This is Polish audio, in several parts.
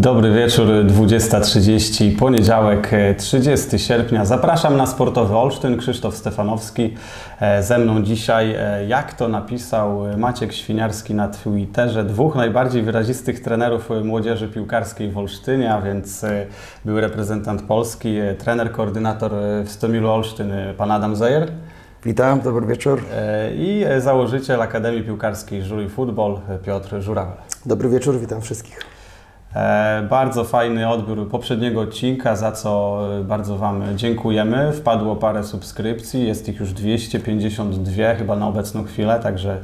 Dobry wieczór, 20.30, poniedziałek, 30 sierpnia. Zapraszam na sportowy Olsztyn, Krzysztof Stefanowski. E, ze mną dzisiaj, e, jak to napisał Maciek Świniarski na Twitterze, dwóch najbardziej wyrazistych trenerów młodzieży piłkarskiej w Olsztynie, a więc e, był reprezentant Polski, trener, koordynator w Stomilu Olsztyn, pan Adam Zajer. Witam, dobry wieczór. I założyciel Akademii Piłkarskiej Żury Football, Piotr Żurawel. Dobry wieczór, witam wszystkich. E, bardzo fajny odbiór poprzedniego odcinka, za co bardzo Wam dziękujemy. Wpadło parę subskrypcji, jest ich już 252 chyba na obecną chwilę, także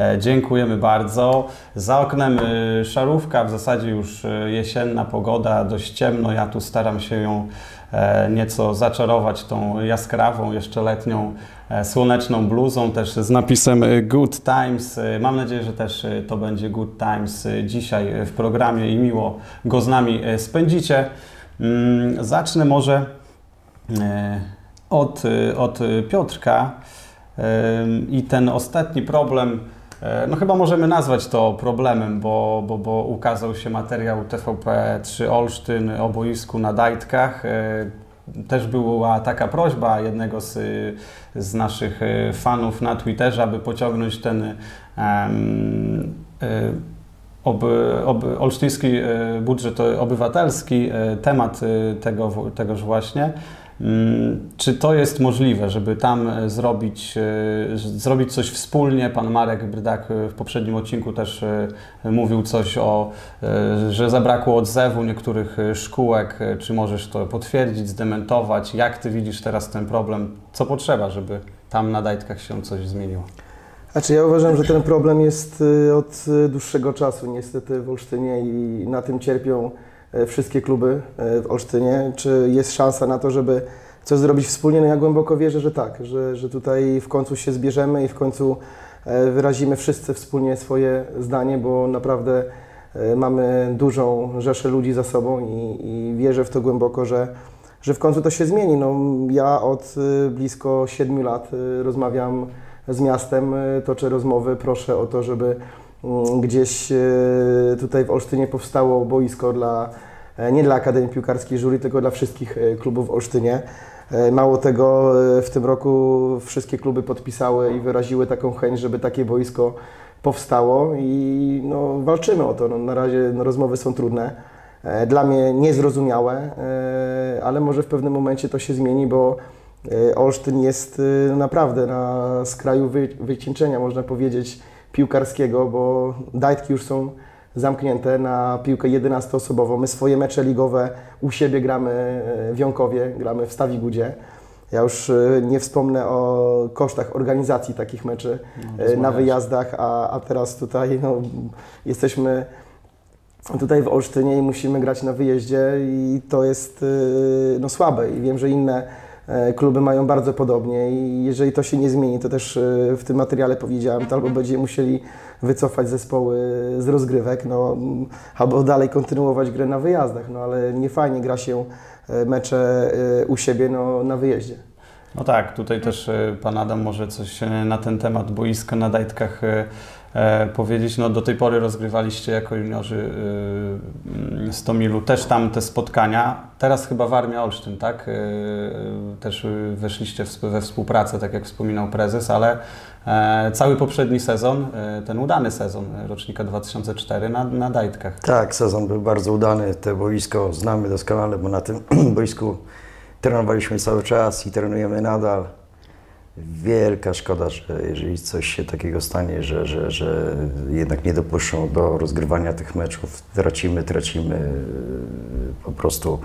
e, dziękujemy bardzo. Za oknem e, szarówka, w zasadzie już jesienna pogoda, dość ciemno. Ja tu staram się ją nieco zaczarować tą jaskrawą, jeszcze letnią E, słoneczną bluzą, też z napisem e, Good Times. E, mam nadzieję, że też to będzie Good Times dzisiaj w programie i miło go z nami spędzicie. Mm, zacznę może od, od Piotrka i ten ostatni problem. No chyba możemy nazwać to problemem, bo, bo, bo ukazał się materiał TVP3 Olsztyn o boisku na Dajtkach. Też była taka prośba jednego z, z naszych e, fanów na Twitterze, aby pociągnąć ten um, olsztyński e, budżet obywatelski, temat tego, tegoż właśnie. Mm, czy to jest możliwe, żeby tam e, zrobić, e, zrobić coś wspólnie? Pan Marek Brydak e, w poprzednim odcinku też mówił coś o, że zabrakło odzewu niektórych szkółek. Czy możesz to potwierdzić, zdementować? Jak Ty widzisz teraz ten problem? Co potrzeba, żeby tam na Dajtkach się coś zmieniło? Znaczy ja uważam, że ten problem jest od dłuższego czasu niestety w Olsztynie i na tym cierpią E, wszystkie kluby w Olsztynie. Czy jest szansa na to, żeby coś zrobić wspólnie? No ja głęboko wierzę, że tak, że, że tutaj w końcu się zbierzemy i w końcu wyrazimy wszyscy wspólnie swoje zdanie, bo naprawdę mamy dużą rzeszę ludzi za sobą i, i wierzę w to głęboko, że, że w końcu to się zmieni. No, ja od blisko 7 lat rozmawiam z miastem, toczę rozmowy, proszę o to, żeby Mm, gdzieś e, tutaj w Olsztynie powstało boisko dla, e, nie dla Akademii Piłkarskiej Jury, tylko dla wszystkich e, klubów w Olsztynie. Mało tego, w tym roku wszystkie kluby podpisały i wyraziły taką chęć, żeby takie boisko powstało i no, walczymy o to. No, na razie no, rozmowy są trudne, dla mnie niezrozumiałe, ale może w pewnym momencie to się zmieni, bo Olsztyn jest naprawdę na skraju wycieńczenia, można powiedzieć piłkarskiego, bo dajtki już są zamknięte na piłkę 11-osobową. My swoje mecze ligowe u siebie gramy e, w Jąkowie, gramy w Stawigudzie. Ja już e, nie wspomnę o kosztach organizacji takich meczy no, e, na wyjazdach, a, a teraz tutaj no, jesteśmy tutaj w Olsztynie i musimy grać na wyjeździe i to jest no, słabe i wiem, że inne E, kluby mają bardzo podobnie i jeżeli to się nie zmieni, to też e, w tym materiale powiedziałem, to albo będziemy musieli wycofać zespoły z rozgrywek, no, albo dalej kontynuować grę na wyjazdach, no ale nie fajnie gra się e, mecze u siebie no, na wyjeździe. No tak, tutaj też Pan Adam może coś na ten temat boiska na Dajtkach e, powiedzieć. No, do tej pory rozgrywaliście jako juniorzy e, 100 milu też tam te spotkania. Teraz chyba w Olsztyn, tak? E, też weszliście we współpracę, tak jak wspominał prezes, ale e, cały poprzedni sezon, e, ten udany sezon rocznika 2004 na, na Dajtkach. Tak, sezon był bardzo udany. Te boisko znamy doskonale, bo na tym boisku trenowaliśmy cały czas i trenujemy nadal. Wielka szkoda, że jeżeli coś się takiego stanie, że, że, że jednak nie dopuszczą do rozgrywania tych meczów, tracimy, tracimy po prostu.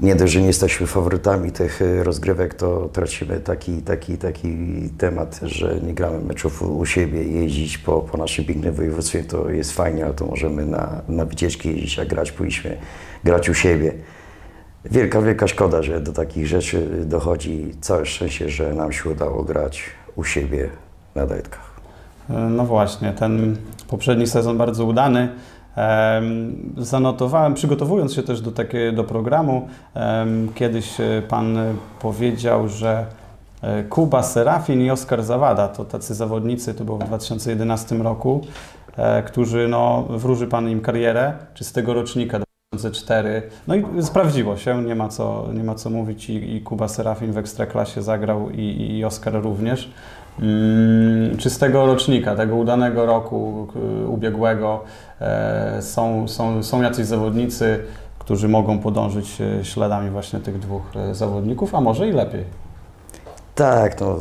Nie dość, że nie jesteśmy faworytami tych rozgrywek, to tracimy taki, taki, taki temat, że nie gramy meczów u siebie, jeździć po, po naszym pięknym województwie, to jest fajnie, ale to możemy na, na wycieczki jeździć, a grać pójdźmy, grać u siebie. Wielka, wielka szkoda, że do takich rzeczy dochodzi. Całe szczęście, że nam się udało grać u siebie na dajtkach. No właśnie, ten poprzedni sezon bardzo udany. Zanotowałem, przygotowując się też do, takie, do programu, kiedyś e, Pan powiedział, że e, Kuba Serafin i Oskar Zawada to tacy zawodnicy, to było w 2011 roku. e, którzy no, wróży Pan im karierę, czy z tego rocznika 2004. No i sprawdziło się, nie ma co, nie ma co mówić i, i Kuba Serafin w Ekstraklasie zagrał i, i Oskar również. Mm, czy z tego rocznika, tego udanego roku y, ubiegłego e, są, są, są jacyś zawodnicy, którzy mogą podążyć e, śladami właśnie tych dwóch e, zawodników, a może i lepiej? Tak, no,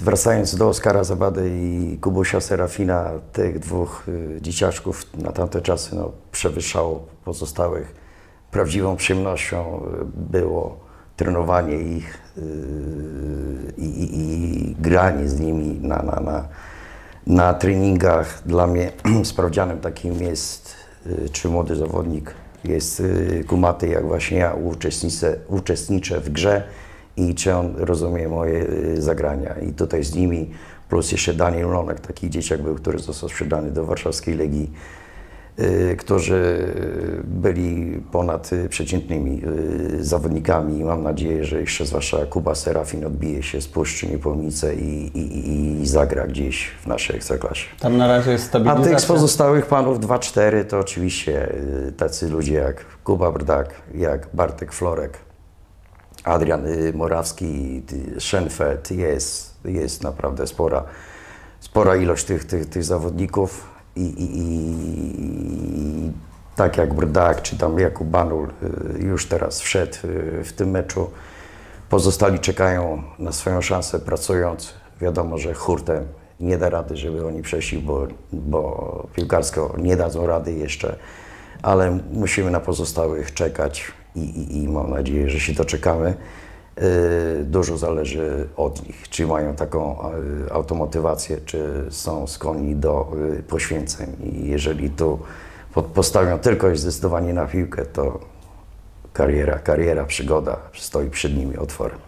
wracając do Oskara Zabady i Kubusia Serafina, tych dwóch y, dzieciaczków na tamte czasy no, przewyższało pozostałych. Prawdziwą przyjemnością y, było trenowanie ich y, i, i, i granie z nimi na, na, na, na treningach. Dla mnie sprawdzianem takim jest, czy młody zawodnik jest kumaty, jak właśnie ja uczestniczę, uczestniczę w grze i czy on rozumie moje y, zagrania. I tutaj z nimi, plus jeszcze Daniel Lonek, taki dzieciak był, który został sprzedany do warszawskiej Legii, y, którzy byli ponad y, przeciętnymi zawodnikami i mam nadzieję, że jeszcze zwłaszcza Kuba Serafin odbije się z Puszczy Niepołmice i, i, i, zagra gdzieś w naszej ekstraklasie. Tam na razie jest A stabilizacja. tych z pozostałych panów 2-4 to oczywiście tacy ludzie jak Kuba Brdak, jak Bartek Florek, Adrian y, Morawski, Schenfeld, jest, jest naprawdę spora, spora ilość tych, tych, tych zawodników i, i, i tak jak Brdak czy tam Jakub Banul y, już teraz wszedł y, w tym meczu, pozostali czekają na swoją szansę pracując. Wiadomo, że hurtem nie da rady, żeby oni przeszli, bo, bo piłkarsko nie dadzą rady jeszcze, ale musimy na pozostałych czekać i, i, i mam nadzieję, że się doczekamy. Yy, Dużo zależy od nich, czy mają taką yy, automotywację, czy są skłonni do yy, poświęceń. I jeżeli tu postawią tylko i zdecydowanie na piłkę, to kariera, kariera, przygoda stoi przed nimi otworem.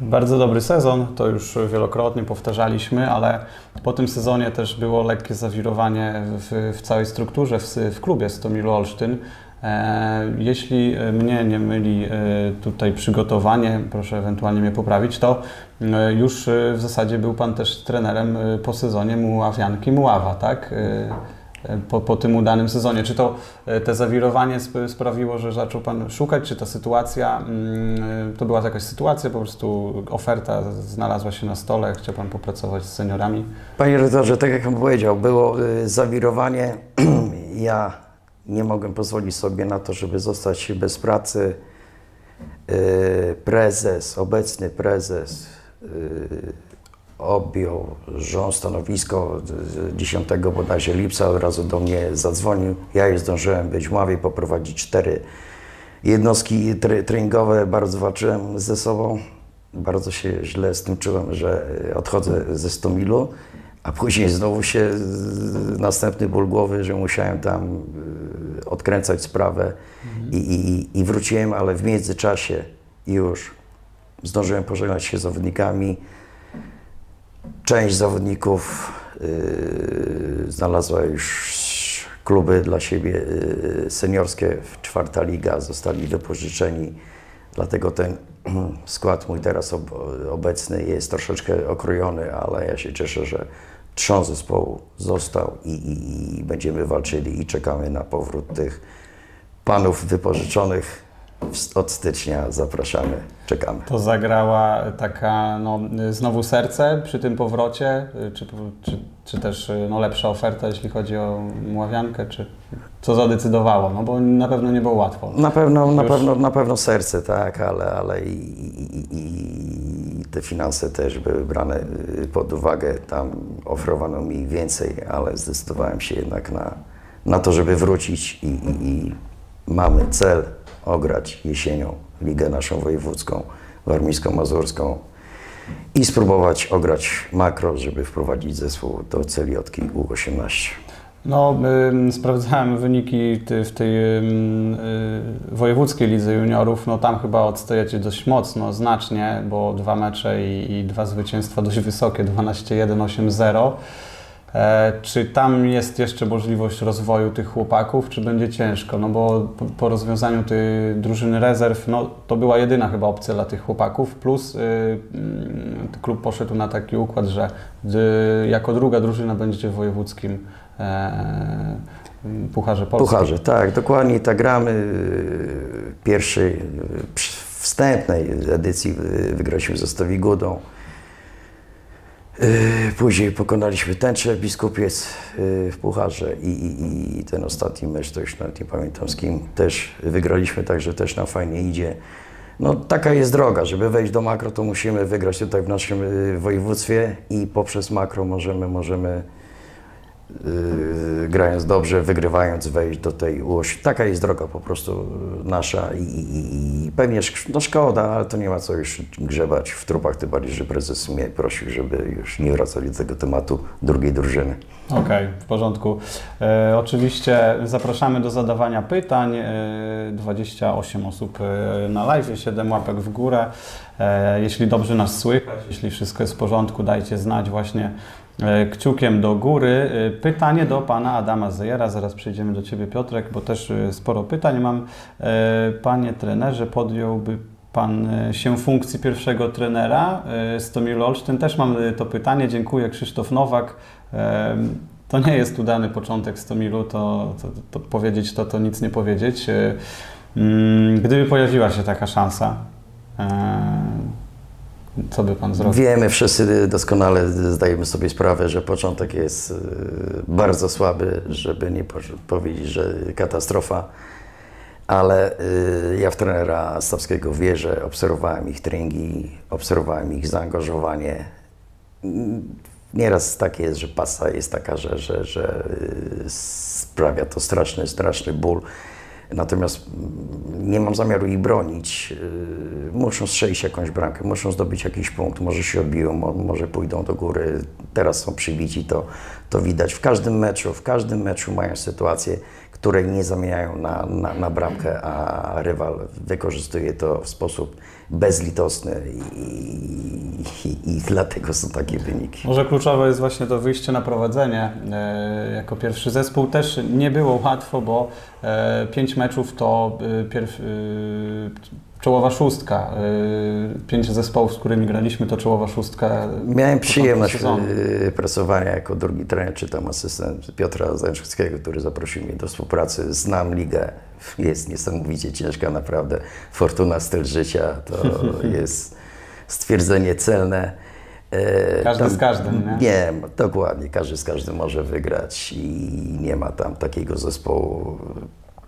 Bardzo dobry sezon, to już wielokrotnie powtarzaliśmy, ale po tym sezonie też było lekkie zawirowanie w, w całej strukturze w, w klubie Stomilu Olsztyn. E, jeśli mnie nie myli e, tutaj przygotowanie, proszę ewentualnie mnie poprawić, to e, już e, w zasadzie był Pan też trenerem e, po sezonie Muławianki Muława, tak? E, po, po tym udanym sezonie. Czy to e, te zawirowanie sp- sprawiło, że zaczął Pan szukać, czy ta sytuacja, mm, to była jakaś sytuacja, po prostu oferta znalazła się na stole, chciał Pan popracować z seniorami? Panie redaktorze, tak jak Pan powiedział, było zawirowanie. ja nie mogłem pozwolić sobie na to, żeby zostać bez pracy. Y, Prezes, obecny prezes y, objął rząd stanowisko y, 10 bodajże lipca, od razu do mnie zadzwonił. Ja już zdążyłem być w poprowadzić cztery jednostki tre- treningowe. Bardzo walczyłem ze sobą. Bardzo się źle z tym czułem, że odchodzę ze Stomilu, a później znowu się następny ból głowy, że musiałem tam y, odkręcać sprawę i, i, i wróciłem, ale w międzyczasie już zdążyłem pożegnać się z zawodnikami. Część zawodników y, znalazła już kluby dla siebie y, seniorskie, czwarta liga, zostali wypożyczeni, dlatego ten skład mój teraz ob, obecny jest troszeczkę okrojony, ale ja się cieszę, że trzon zespołu został i, i, i będziemy walczyli i czekamy na powrót tych panów wypożyczonych. Od stycznia zapraszamy, czekamy. To zagrała taka, no, znowu serce przy tym powrocie, czy, czy, czy też no, lepsza oferta, jeśli chodzi o Mławiankę, czy co zadecydowało? No bo na pewno nie było łatwo. Na pewno, na Już- pewno, na pewno serce, tak, ale, ale i, i, i, i te finanse też były brane y, pod uwagę. Tam oferowano mi więcej, ale zdecydowałem się jednak na, na to, żeby wrócić i, i, i mamy cel ograć jesienią ligę naszą wojewódzką, warmińsko-mazurską i spróbować ograć makro, żeby wprowadzić zespół do celiotki U18. No, ym, sprawdzałem wyniki ty, w tej ym, y, wojewódzkiej lidze juniorów. No tam chyba odstajecie dość mocno, znacznie, bo dwa mecze i, i dwa zwycięstwa dość wysokie, 12-1, 8-0. E, czy tam jest jeszcze możliwość rozwoju tych chłopaków, czy będzie ciężko? No bo po, rozwiązaniu tej drużyny rezerw, no to była jedyna chyba opcja dla tych chłopaków, plus y, mm, klub poszedł na taki układ, że y, jako druga drużyna będziecie w wojewódzkim e, Pucharze Polski. Pucharze, tak, dokładnie tak gramy. y, Pierwszej, y, wstępnej edycji wygraliśmy ze Stowigudą. Y, Później pokonaliśmy Tęczę Biskupiec y, w Pucharze i, i, i ten ostatni mecz, to już nawet nie pamiętam z kim, też wygraliśmy, także też nam fajnie idzie. No taka jest droga, żeby wejść do makro, to musimy wygrać tutaj w naszym y, województwie i poprzez makro możemy, możemy yy, grając dobrze, wygrywając, wejść do tej ułoś. Taka jest droga po prostu nasza i, i, i pewnie szk- no szkoda, ale to nie ma co już grzebać w trupach, tym bardziej, że prezes mnie prosił, żeby już nie wracali do tego tematu drugiej drużyny. Okej, w porządku. E, oczywiście zapraszamy do zadawania pytań. E, 28 osób e, na live, 7 łapek w górę. E, jeśli dobrze nas słychać, jeśli wszystko jest w porządku, dajcie znać właśnie kciukiem do góry. E, pytanie do pana Adama Zejera. Zaraz przejdziemy do ciebie, Piotrek, bo też e, sporo pytań mam. E, panie trenerze, podjąłby Pan e, się funkcji pierwszego trenera e, Stomilu Olsztyn. Też mam e, to pytanie. Dziękuję. Krzysztof Nowak. To nie jest udany początek Stomilu, to, to, to powiedzieć to, to nic nie powiedzieć. E, mm, Gdyby pojawiła się taka szansa, e, co by Pan zrobił? Wiemy wszyscy doskonale, zdajemy sobie sprawę, że początek jest yy, bardzo słaby, żeby nie po- powiedzieć, że katastrofa. Ale yy, ja w trenera Stawskiego wierzę, obserwowałem ich treningi, obserwowałem ich zaangażowanie. Nieraz tak jest, że pasa jest taka, że, że, że yy, sprawia to straszny, straszny ból. Natomiast nie mam zamiaru ich bronić. Yy, Muszą strzelić jakąś bramkę, muszą zdobyć jakiś punkt, może się odbiją, mo- może pójdą do góry. Teraz są przybici, to, to widać. W każdym meczu, w każdym meczu mają sytuacje, które nie zamieniają na, na, na bramkę, a rywal wykorzystuje to w sposób bezlitosny i, i, i dlatego są takie wyniki. Może kluczowe jest właśnie to wyjście na prowadzenie. E, jako pierwszy zespół też nie było łatwo, bo e, pięć meczów to e, pierw, e, czołowa szóstka. E, pięć zespołów, z którymi graliśmy, to czołowa szóstka. Miałem przyjemność y, pracowania jako drugi trener, czy tam asystent Piotra Zajączkowskiego, który zaprosił mnie do współpracy. Znam ligę, jest niesamowicie ciężka naprawdę. Fortuna styl życia to jest stwierdzenie celne. E, Każdy z każdym, nie? Nie, dokładnie, każdy z każdym może wygrać i nie ma tam takiego zespołu.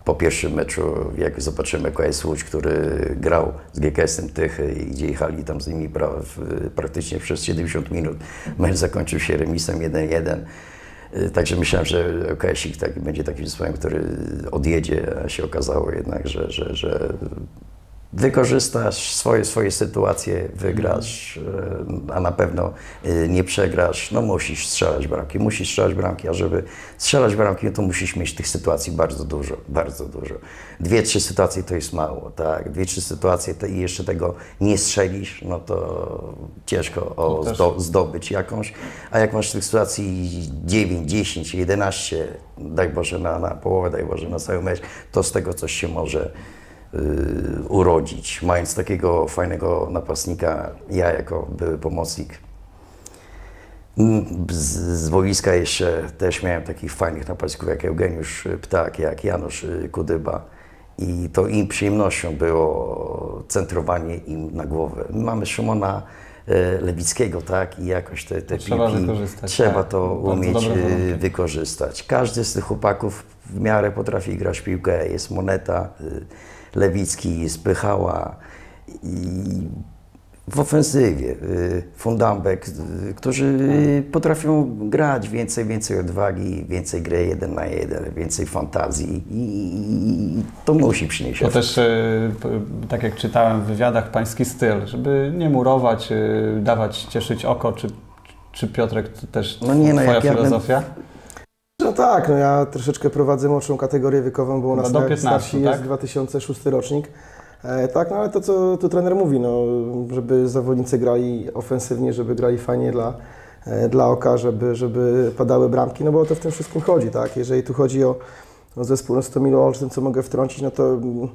Po pierwszym meczu, jak zobaczymy KS Łódź, który grał z GKS-em Tychy i gdzie jechali tam z nimi pra, praktycznie przez 70 minut, mecz zakończył się remisem 1-1. Y, Także myślałem, że KSik tak, będzie takim zespołem, który odjedzie, a się okazało jednak, że, że, że wykorzystasz swoje, swoje sytuacje, wygrasz, e, a na pewno e, nie przegrasz, no musisz strzelać bramki, musisz strzelać bramki, a żeby strzelać bramki, no to musisz mieć tych sytuacji bardzo dużo, bardzo dużo. Dwie, trzy sytuacje to jest mało, tak, dwie, trzy sytuacje i jeszcze tego nie strzelisz, no to ciężko o też- zdo, zdobyć jakąś, a jak masz tych sytuacji 9, 10, 11, daj Boże na, na połowę, daj Boże na cały mecz, to z tego coś się może urodzić. Mając takiego fajnego napastnika, ja jako były pomocnik mm, z, z boiska jeszcze też miałem takich fajnych napastników jak Eugeniusz Ptak, jak Janusz y, Kudyba. I to im przyjemnością było centrowanie im na głowę. Mamy Szymona e, Lewickiego, tak? I jakoś te, te Trzeba trzeba tak. to Bardzo umieć wykorzystać. Każdy z tych chłopaków w miarę potrafi grać w piłkę. Jest Moneta, y, Lewicki, jest Pychała i w ofensywie y, Fundambek, y, którzy y, potrafią grać więcej, więcej odwagi, więcej gry jeden na jeden, więcej fantazji i, to musi przynieść To też, p- tak jak czytałem w wywiadach, pański styl, żeby nie murować, dawać cieszyć oko, czy, czy Piotrek to też No nie, no twoja jak ja bym- filozofia? No tak, no ja troszeczkę prowadzę młodszą kategorię wiekową, bo u nas No do naj- 15, starsi jest tak? 2006 rocznik. E, tak, no ale to co tu trener mówi, no, żeby zawodnicy grali ofensywnie, żeby grali fajnie dla, e, dla oka, żeby, żeby padały bramki, no bo o to w tym wszystkim chodzi, tak? Jeżeli tu chodzi o, o zespół no, Stomilu Olsztyn, co mogę wtrącić, no to mm,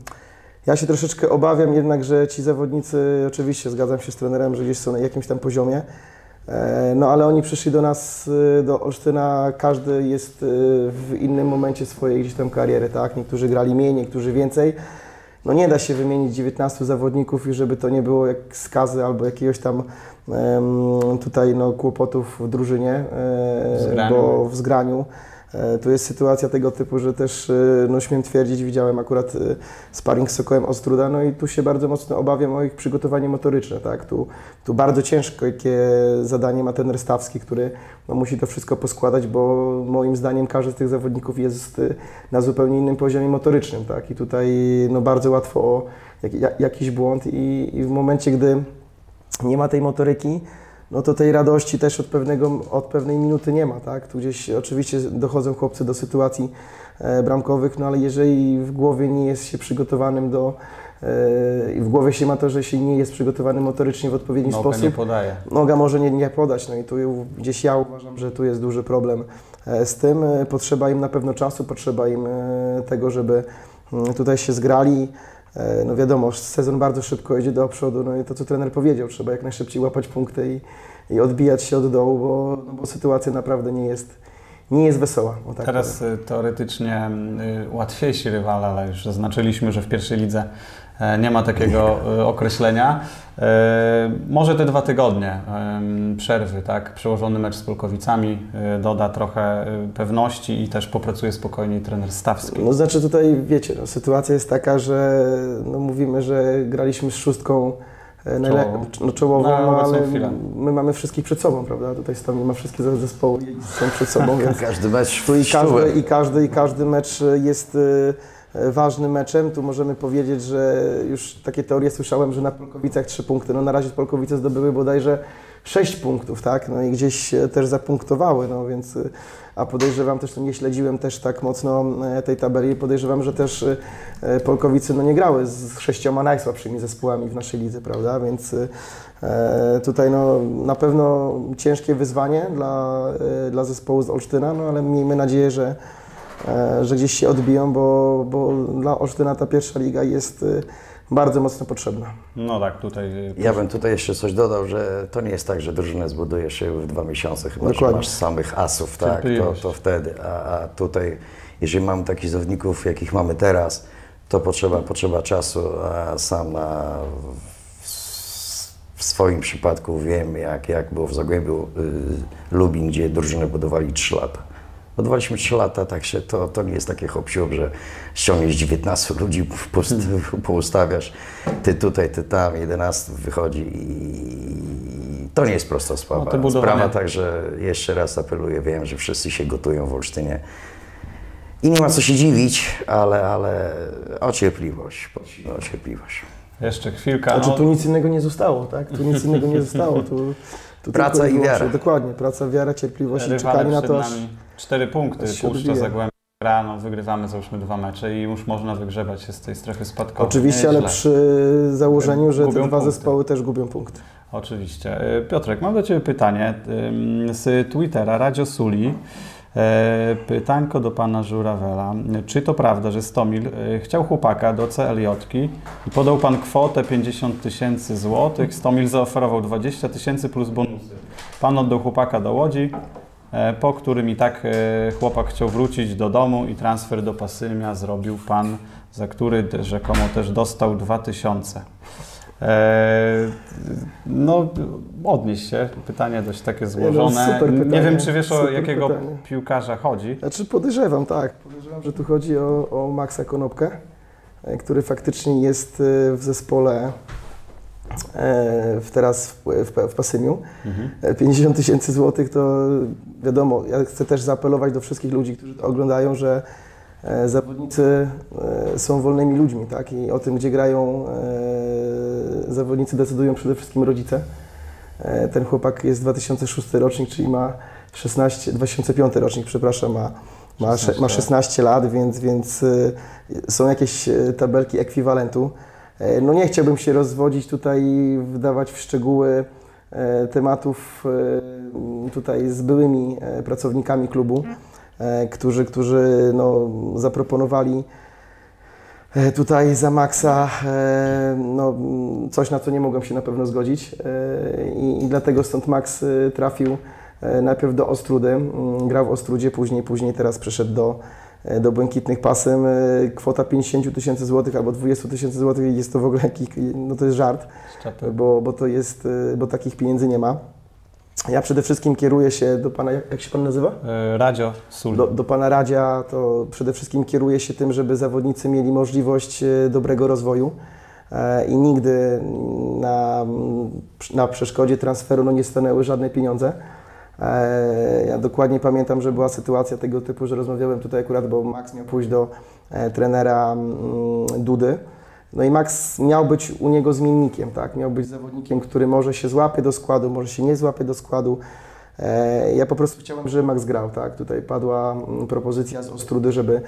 ja się troszeczkę obawiam jednak, że ci zawodnicy, oczywiście zgadzam się z trenerem, że gdzieś są na jakimś tam poziomie, No ale oni przyszli do nas, y, do Olsztyna, każdy jest y, w innym momencie swojej gdzieś tam kariery, tak? Niektórzy grali mniej, niektórzy więcej. No nie da się wymienić 19 zawodników i żeby to nie było jak skazy albo jakiegoś tam tutaj no, kłopotów w drużynie, e, W bo w zgraniu. E, Tu jest sytuacja tego typu, że też, e, no śmiem twierdzić, widziałem akurat e, sparring z Sokołem Ostruda, no i tu się bardzo mocno obawiam o ich przygotowanie motoryczne, tak? Tu, tu bardzo ciężkie zadanie ma ten Stawski, który no, musi to wszystko poskładać, bo moim zdaniem każdy z tych zawodników jest na zupełnie innym poziomie motorycznym, tak? I tutaj no, bardzo łatwo o jak, ja- jakiś błąd i, i w momencie, gdy nie ma tej motoryki, no to tej radości też od, pewnego, od pewnej minuty nie ma, tak? Tu gdzieś oczywiście dochodzą chłopcy do sytuacji e, bramkowych, no ale jeżeli w głowie nie jest się przygotowanym do, e, i w głowie się ma to, że się nie jest przygotowany motorycznie w odpowiedni Noga nie sposób, podaje. noga może nie, nie podać, no i tu gdzieś ja uważam, że tu jest duży problem e, z tym. Potrzeba im na pewno czasu, potrzeba im tego, żeby mm, tutaj się zgrali. E, No wiadomo, sezon bardzo szybko idzie do przodu, no i to co trener powiedział, trzeba jak najszybciej łapać punkty i, i odbijać się od dołu, bo, no bo sytuacja naprawdę nie jest, nie jest wesoła. tak Teraz y, teoretycznie y, łatwiejsi rywale, ale już zaznaczyliśmy, że w pierwszej lidze nie ma takiego y, określenia. E, Może te dwa tygodnie przerwy, tak? Przełożony mecz z Polkowicami y, doda trochę y, pewności i też popracuje spokojniej trener Stawski. No znaczy tutaj, wiecie, no, sytuacja jest taka, że no, mówimy, że graliśmy z szóstką e, najle- Czołową. no, czołową, no, ale chwilę. my mamy wszystkich przed sobą, prawda? Tutaj Stomi ma wszystkie ze- zespoły i są przed sobą, więc Każdy mecz i każdy, i, każdy, i każdy mecz jest e, e, ważnym meczem. Tu możemy powiedzieć, że już takie teorie słyszałem, że na Polkowicach trzy punkty. No na razie Polkowice zdobyły bodajże sześć punktów, tak? No i gdzieś e, też zapunktowały, no więc... e, A podejrzewam też, to nie śledziłem też tak mocno e, tej tabeli, podejrzewam, że też e, Polkowice no nie grały z sześcioma najsłabszymi zespołami w naszej lidze, prawda? Więc e, tutaj no, na pewno ciężkie wyzwanie dla, e, dla zespołu z Olsztyna, no ale miejmy nadzieję, że, e, że gdzieś się odbiją, bo, bo dla Olsztyna ta pierwsza liga jest e, bardzo mocno potrzebna. No tak, tutaj y, Ja bym tutaj jeszcze coś dodał, że to nie jest tak, że drużynę zbudujesz się w dwa miesiące, chyba że Dokładnie. masz samych asów, tak, to, to wtedy. A, a tutaj, jeżeli mamy takich zawodników, jakich mamy teraz, to potrzeba, potrzeba czasu, a sam na, w, w swoim przypadku wiem, jak, jak było w Zagłębiu y, Lubin, gdzie drużynę budowali 3 lata. Budowaliśmy 3 lata, tak się, to, to nie jest takie hop że ściągniesz 19 ludzi, poust, poustawiasz, ty tutaj, ty tam, 11 wychodzi i to nie jest prosta sprawa. No, Sprawa także jeszcze raz apeluję, wiem, że wszyscy się gotują w Olsztynie i nie ma co się dziwić, ale, ale o cierpliwość, o cierpliwość. jeszcze chwilka. Znaczy tu nic innego nie zostało, tak? Tu nic innego nie zostało. Tu, tu Praca i wiara. Dokładnie, praca, wiara, cierpliwość i czekanie na to, aż... Cztery punkty, aż Puszcza, odbije. Zagłębie, gra, no wygrywamy załóżmy dwa mecze i już można wygrzebać się z tej strefy spadkowej. Oczywiście, ale Nieźle. przy założeniu, że te Gubią dwa punkty. zespoły też gubią punkty. Oczywiście. Y, Piotrek, mam do Ciebie pytanie ym, z Twittera, Radio Suli. E, Pytanko do pana Żurawela. Czy to prawda, że Stomil e, chciał chłopaka do CLJ i podał pan kwotę 50 tysięcy złotych? Stomil zaoferował 20 tysięcy plus bonusy. Pan oddał chłopaka do Łodzi, e, po którym i tak chłopak chciał wrócić do domu i transfer do Pasymia zrobił pan, za który rzekomo też dostał 2000. Eee, no, odnieś się. Pytanie dość takie złożone. no, Nie wiem, czy wiesz o jakiego pytanie. piłkarza chodzi. Znaczy podejrzewam, tak. Podejrzewam, że tu chodzi o, o Maxa Konopkę, e, który faktycznie jest e, w zespole e, w, teraz w, w, w Pasymiu. Mhm. E, 50 tysięcy złotych to wiadomo, ja chcę też zaapelować do wszystkich ludzi, którzy to oglądają, że e, zawodnicy e, są wolnymi ludźmi, tak? I o tym, gdzie grają e, zawodnicy decydują przede wszystkim rodzice. E, Ten chłopak jest 2006 rocznik, czyli ma 16, 2005 rocznik, przepraszam, ma, ma, 16 ma 16 lat, więc, więc są jakieś tabelki ekwiwalentu. E, No nie chciałbym się rozwodzić tutaj, wdawać w szczegóły e, tematów e, tutaj z byłymi e, pracownikami klubu, e, którzy, którzy no, zaproponowali E, Tutaj za Maxa e, no, coś, na co nie mogłem się na pewno zgodzić e, i, i dlatego stąd Max e, trafił e, najpierw do Ostrudy, grał w Ostrudzie, później, później teraz przeszedł do, e, do Błękitnych Pasem. E, Kwota 50 tysięcy złotych albo 20 tysięcy złotych jest to w ogóle jakiś, no to jest żart, bo, bo to jest, e, bo takich pieniędzy nie ma. Ja przede wszystkim kieruję się do pana, jak się pan nazywa? E, Radio Sól. Do, do pana Radzia to przede wszystkim kieruje się tym, żeby zawodnicy mieli możliwość e, dobrego rozwoju e, i nigdy na, na przeszkodzie transferu no, nie stanęły żadne pieniądze. Ja dokładnie pamiętam, że była sytuacja tego typu, że rozmawiałem tutaj akurat, bo Max miał pójść do trenera mm, Dudy. No i Max miał być u niego zmiennikiem, tak? Miał być zawodnikiem, który może się złapie do składu, może się nie złapie do składu. E, Ja po prostu chciałem, żeby Max grał, tak? Tutaj padła mm, propozycja z Ostrudy, żeby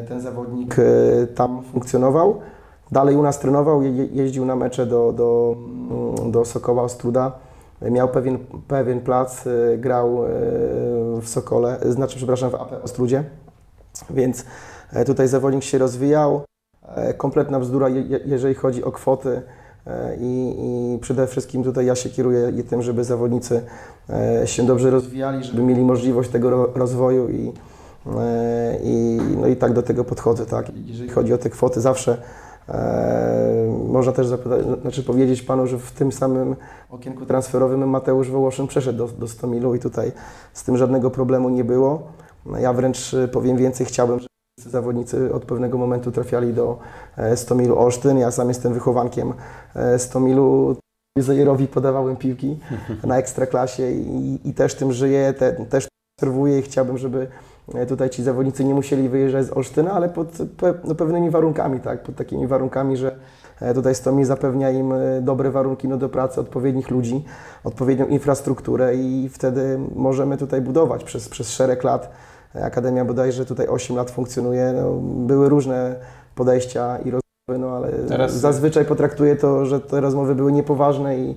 e, ten zawodnik e, tam funkcjonował. Dalej u nas trenował, je- je- jeździł na mecze do, do, mm, do Sokoła Ostruda. Miał pewien, pewien plac, e, grał w Sokole, znaczy przepraszam, w AP Ostrudzie. Więc tutaj zawodnik się rozwijał. E, Kompletna bzdura, je- je- jeżeli chodzi o kwoty. E, I, I przede wszystkim tutaj ja się kieruję tym, żeby zawodnicy e, się dobrze rozwijali, żeby mieli możliwość tego ro- rozwoju i, i, no i tak do tego podchodzę. Tak? Jeżeli chodzi o te kwoty, zawsze można też zapytać, znaczy powiedzieć Panu, że w tym samym okienku transferowym Mateusz Wołoszyn przeszedł do, do 100 milu i tutaj z tym żadnego problemu nie było. No Ja wręcz powiem więcej, chciałbym, żeby wszyscy zawodnicy od pewnego momentu trafiali do e, 100 milu Olsztyn. Ja sam jestem wychowankiem e, 100 milu. Zajerowi podawałem piłki na ekstraklasie i, i też tym żyję, te, też obserwuję i chciałbym, żeby e, tutaj ci zawodnicy nie musieli wyjeżdżać z Olsztyna, ale pod pe, no, pewnymi warunkami, tak, pod takimi warunkami, że tutaj Stomi zapewnia im dobre warunki no, do pracy, odpowiednich ludzi, odpowiednią infrastrukturę i wtedy możemy tutaj budować przez, przez szereg lat. Akademia bodajże tutaj 8 lat funkcjonuje, no, były różne podejścia i rozmowy, no ale Teraz- zazwyczaj potraktuję to, że te rozmowy były niepoważne i,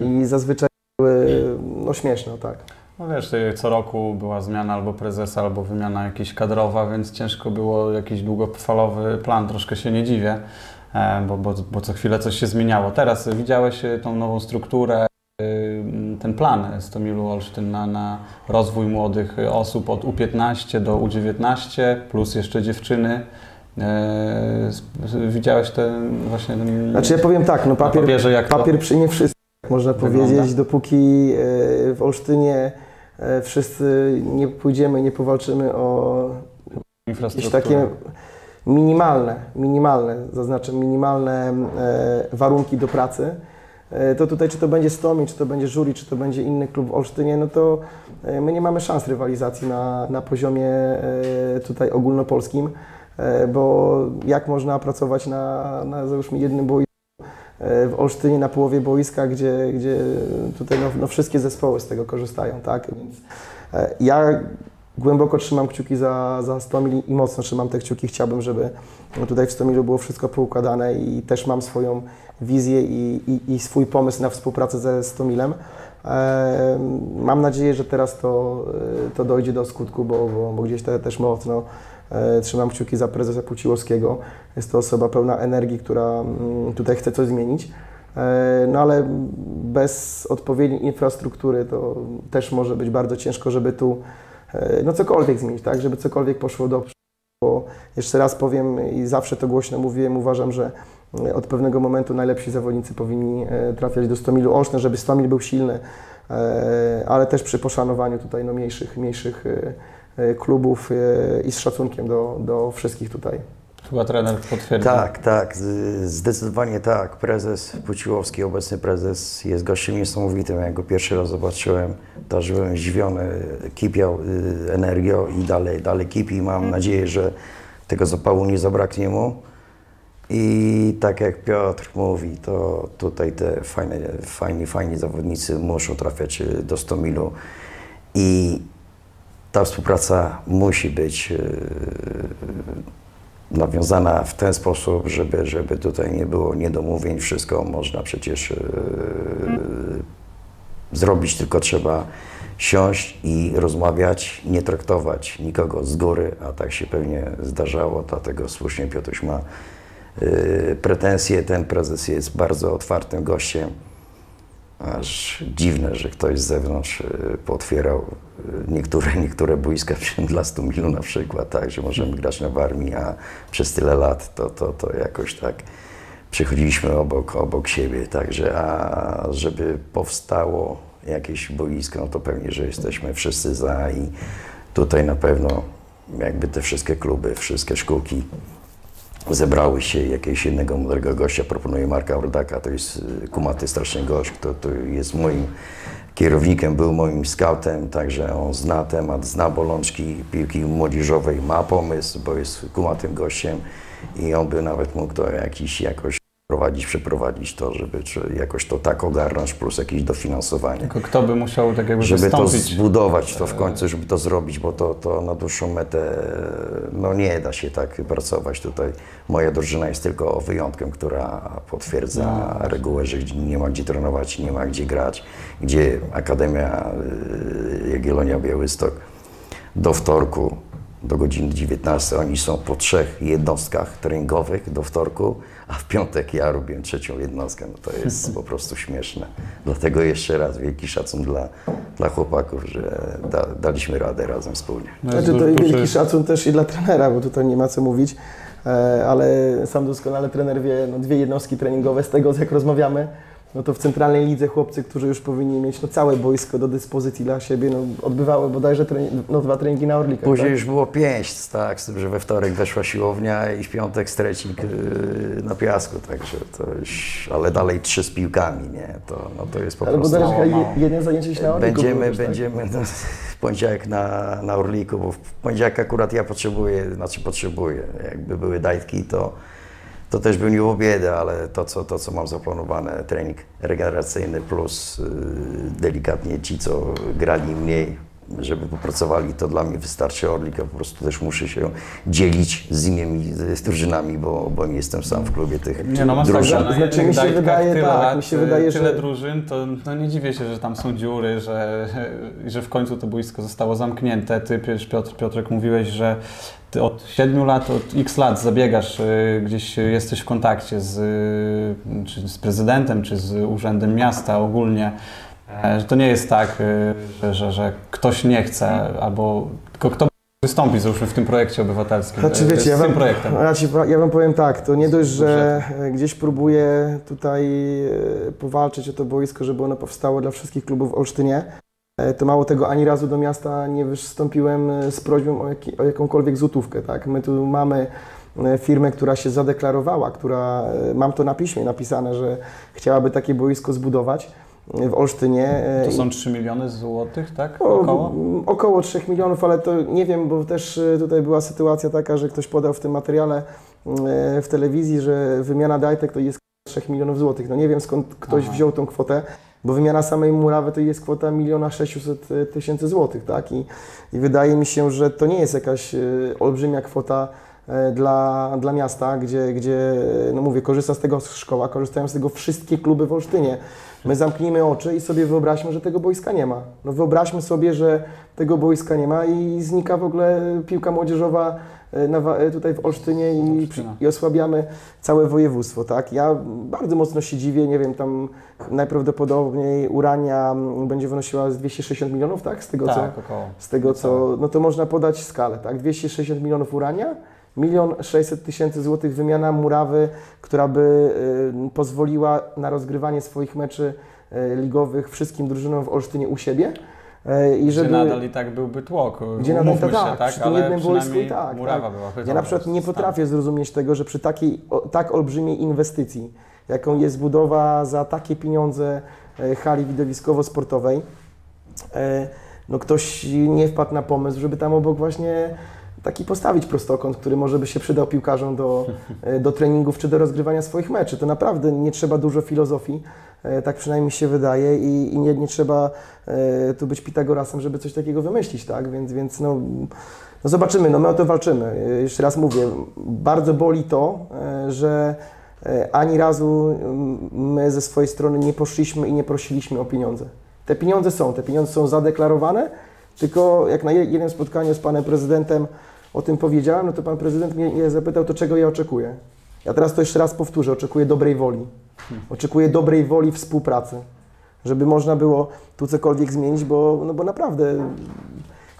i zazwyczaj były no, śmieszne, tak. No wiesz, y, co roku była zmiana albo prezesa, albo wymiana jakaś kadrowa, więc ciężko było jakiś długofalowy plan. Troszkę się nie dziwię, e, bo, bo, bo co chwilę coś się zmieniało. Teraz widziałeś y, tą nową strukturę, ten plan Stomilu Olsztyn na, na rozwój młodych osób od U15 do U19, plus jeszcze dziewczyny. E, s- Widziałeś ten właśnie ten... Znaczy ja powiem tak, no papier, papierze jak papier przyjmie wszystko, można wygląda? powiedzieć, dopóki e, w Olsztynie e, wszyscy nie pójdziemy, nie powalczymy o jakieś takie minimalne, minimalne, zaznaczam minimalne e, warunki do pracy, to tutaj czy to będzie Stomi, czy to będzie Żuri, czy to będzie inny klub w Olsztynie, no to e, my nie mamy szans rywalizacji na, na poziomie e, tutaj ogólnopolskim, e, bo jak można pracować na, na załóżmy jednym boisku e, w Olsztynie na połowie boiska, gdzie, gdzie tutaj no, no wszystkie zespoły z tego korzystają, tak? Więc e, ja głęboko trzymam kciuki za, za Stomil i mocno trzymam te kciuki. Chciałbym, żeby tutaj w Stomilu było wszystko poukładane i też mam swoją wizję i, i, i swój pomysł na współpracę ze Stomilem. E, mam nadzieję, że teraz to, e, to dojdzie do skutku, bo, bo, bo gdzieś te, też mocno e, trzymam kciuki za prezesa Puciłowskiego. Jest to osoba pełna energii, która mm, tutaj chce coś zmienić. No ale bez odpowiedniej infrastruktury to też może być bardzo ciężko, żeby tu no cokolwiek zmienić, tak, żeby cokolwiek poszło do przodu. Bo jeszcze raz powiem i zawsze to głośno mówiłem, uważam, że od pewnego momentu najlepsi zawodnicy powinni e, trafiać do Stomilu Olsztyn, żeby Stomil był silny, e, ale też przy poszanowaniu tutaj no, mniejszych, mniejszych e, klubów i z szacunkiem do, do wszystkich tutaj. Chyba trener potwierdził. Tak, tak, zdecydowanie tak. Prezes Puciłowski, obecny prezes, jest gościem niesamowitym. Jak go pierwszy raz zobaczyłem, to aż byłem zdziwiony, kipiał y, energią i dalej, dalej kipi. Mam nadzieję, że tego zapału nie zabraknie mu. I tak jak Piotr mówi, to tutaj te fajne, fajni, fajni zawodnicy muszą trafiać y, do 100 milu. I ta współpraca musi być y, nawiązana w ten sposób, żeby, żeby tutaj nie było niedomówień. Wszystko można przecież y, zrobić, tylko trzeba siąść i rozmawiać, nie traktować nikogo z góry, a tak się pewnie zdarzało, dlatego słusznie Piotruś ma y, pretensje. Ten prezes jest bardzo otwartym gościem. Aż dziwne, że ktoś z zewnątrz y, pootwierał y, niektóre, niektóre boiska dla 100 milionów na przykład, tak, że możemy grać na armii, a przez tyle lat to, to, to jakoś tak przechodziliśmy obok, obok siebie, także a żeby powstało jakieś boisko, no to pewnie, że jesteśmy wszyscy za i tutaj na pewno jakby te wszystkie kluby, wszystkie szkółki zebrały się jakiegoś jednego mądrego gościa, proponuję Marka Ordaka, to jest y, kumaty straszny gość, kto to jest moim kierownikiem, był moim scoutem, także on zna temat, zna bolączki piłki młodzieżowej, ma pomysł, bo jest kumatym gościem i on by nawet mógł to jakiś jakoś prowadzić, przeprowadzić to, żeby jakoś to tak ogarnąć, plus jakieś dofinansowanie. Tylko kto by musiał tak jakby Żeby to zbudować to w końcu, żeby to zrobić, bo to, to na dłuższą metę no nie da się tak pracować tutaj. Moja drużyna jest tylko wyjątkiem, która potwierdza regułę, że nie ma gdzie trenować, nie ma gdzie grać, gdzie Akademia y, Jagiellonia Białystok do wtorku do godziny 19 oni są po trzech jednostkach treningowych do wtorku, a w piątek ja robię trzecią jednostkę. No to jest po prostu śmieszne. Dlatego jeszcze raz wielki szacun dla, dla chłopaków, że da, daliśmy radę razem wspólnie. No Znaczy to wielki szacun też i dla trenera, bo tutaj nie ma co mówić, e, ale sam doskonale trener wie, no dwie jednostki treningowe z tego, jak rozmawiamy, no to w centralnej lidze chłopcy, którzy już powinni mieć no, całe boisko do dyspozycji dla siebie, no, odbywały bodajże trening, no, dwa treningi na Orlikach. Później tak? już było pięć, tak, z tym, że we wtorek weszła siłownia i w piątek strecik yy, na piasku, także to już, ale dalej trzy z piłkami, nie, to, no to jest po Ale prostu... bodajże mało, chyba mało. je- jeden zajęcie się na Orliku Będziemy, też, tak? będziemy no, w poniedziałek na, na Orliku, bo w poniedziałek akurat ja potrzebuję, znaczy potrzebuję, jakby były dajtki, to, to też bym nie było biedy, ale to co, to, co mam zaplanowane, trening regeneracyjny plus yy, delikatnie ci, co grali mniej, żeby popracowali, to dla mnie wystarczy Orlik, ja po prostu też muszę się dzielić z innymi z drużynami, bo, bo nie jestem sam w klubie tych Nie no, masz drużyn. tak, Znaczy, mi się wydaje, tyle tak, lat, mi się wydaje, tyle że- drużyn, to no nie dziwię się, że tam są dziury, że, że w końcu to boisko zostało zamknięte. Ty, Piotr, Piotr, Piotrek, mówiłeś, że ty od 7 lat, od x lat zabiegasz, y, gdzieś jesteś w kontakcie z, y, czy z prezydentem, czy z urzędem miasta ogólnie. E, Że to nie jest tak, y, że, że, że ktoś nie chce, albo tylko kto wystąpi załóżmy w tym projekcie obywatelskim, Znaczy wiecie, ja wam, projektem. ja, wam powiem tak, to nie dość, że e, gdzieś próbuję tutaj e, powalczyć o to boisko, żeby ono powstało dla wszystkich klubów w Olsztynie, e, to mało tego, ani razu do miasta nie wystąpiłem e, z prośbą o, jaki, o jakąkolwiek złotówkę, tak? My tu mamy e, firmę, która się zadeklarowała, która, e, mam to na piśmie napisane, że chciałaby takie boisko zbudować e, w Olsztynie. e, To są 3 miliony złotych, tak? Około? Około 3 milionów, ale to nie wiem, bo też y, tutaj była sytuacja taka, że ktoś podał w tym materiale y, w telewizji, że wymiana dajtek to jest 3 milionów złotych. No nie wiem skąd ktoś Aha. wziął tą kwotę, bo wymiana samej murawy to jest kwota 1 600 tysięcy złotych, tak? I, I wydaje mi się, że to nie jest jakaś olbrzymia kwota dla, dla miasta, gdzie, gdzie, no mówię, korzysta z tego szkoła, korzystają z tego wszystkie kluby w Olsztynie. My zamknijmy oczy i sobie wyobraźmy, że tego boiska nie ma. No wyobraźmy sobie, że tego boiska nie ma i znika w ogóle piłka młodzieżowa e, e, tutaj w Olsztynie i, i osłabiamy całe województwo, tak? Ja bardzo mocno się dziwię, nie wiem, tam najprawdopodobniej Urania będzie wynosiła z 260 milionów, tak? Z tego, co, Tak, około. z tego co, no to można podać skalę, tak? 260 milionów Urania, milion 600 tysięcy złotych wymiana murawy, która by y, pozwoliła na rozgrywanie swoich meczy y, ligowych wszystkim drużynom w Olsztynie u siebie. Y, I Gdzie żeby, nadal i tak byłby tłok, Gdzie nadal tak, się, tak, tak? przy tym jednym boisku i tak, murawa tak. była ja na przykład nie potrafię zrozumieć tego, że przy takiej, o, tak olbrzymiej inwestycji, jaką jest budowa za takie pieniądze hali widowiskowo-sportowej, no ktoś nie wpadł na pomysł, żeby tam obok właśnie taki postawić prostokąt, który może by się przydał piłkarzom do, e, do treningów czy do rozgrywania swoich meczy. To naprawdę nie trzeba dużo filozofii, e, tak przynajmniej się wydaje i, i nie, nie trzeba e, tu być Pitagorasem, żeby coś takiego wymyślić, tak? Więc, więc no, no zobaczymy, no my o to walczymy. Jeszcze raz mówię, bardzo boli to, że ani razu my ze swojej strony nie poszliśmy i nie prosiliśmy o pieniądze. Te pieniądze są, te pieniądze są zadeklarowane, tylko jak na je- jednym spotkaniu z panem prezydentem o tym powiedziałem, no to pan prezydent mnie, zapytał, to czego ja oczekuję. Ja teraz to jeszcze raz powtórzę, oczekuję dobrej woli. Oczekuję dobrej woli współpracy, żeby można było tu cokolwiek zmienić, bo, no bo naprawdę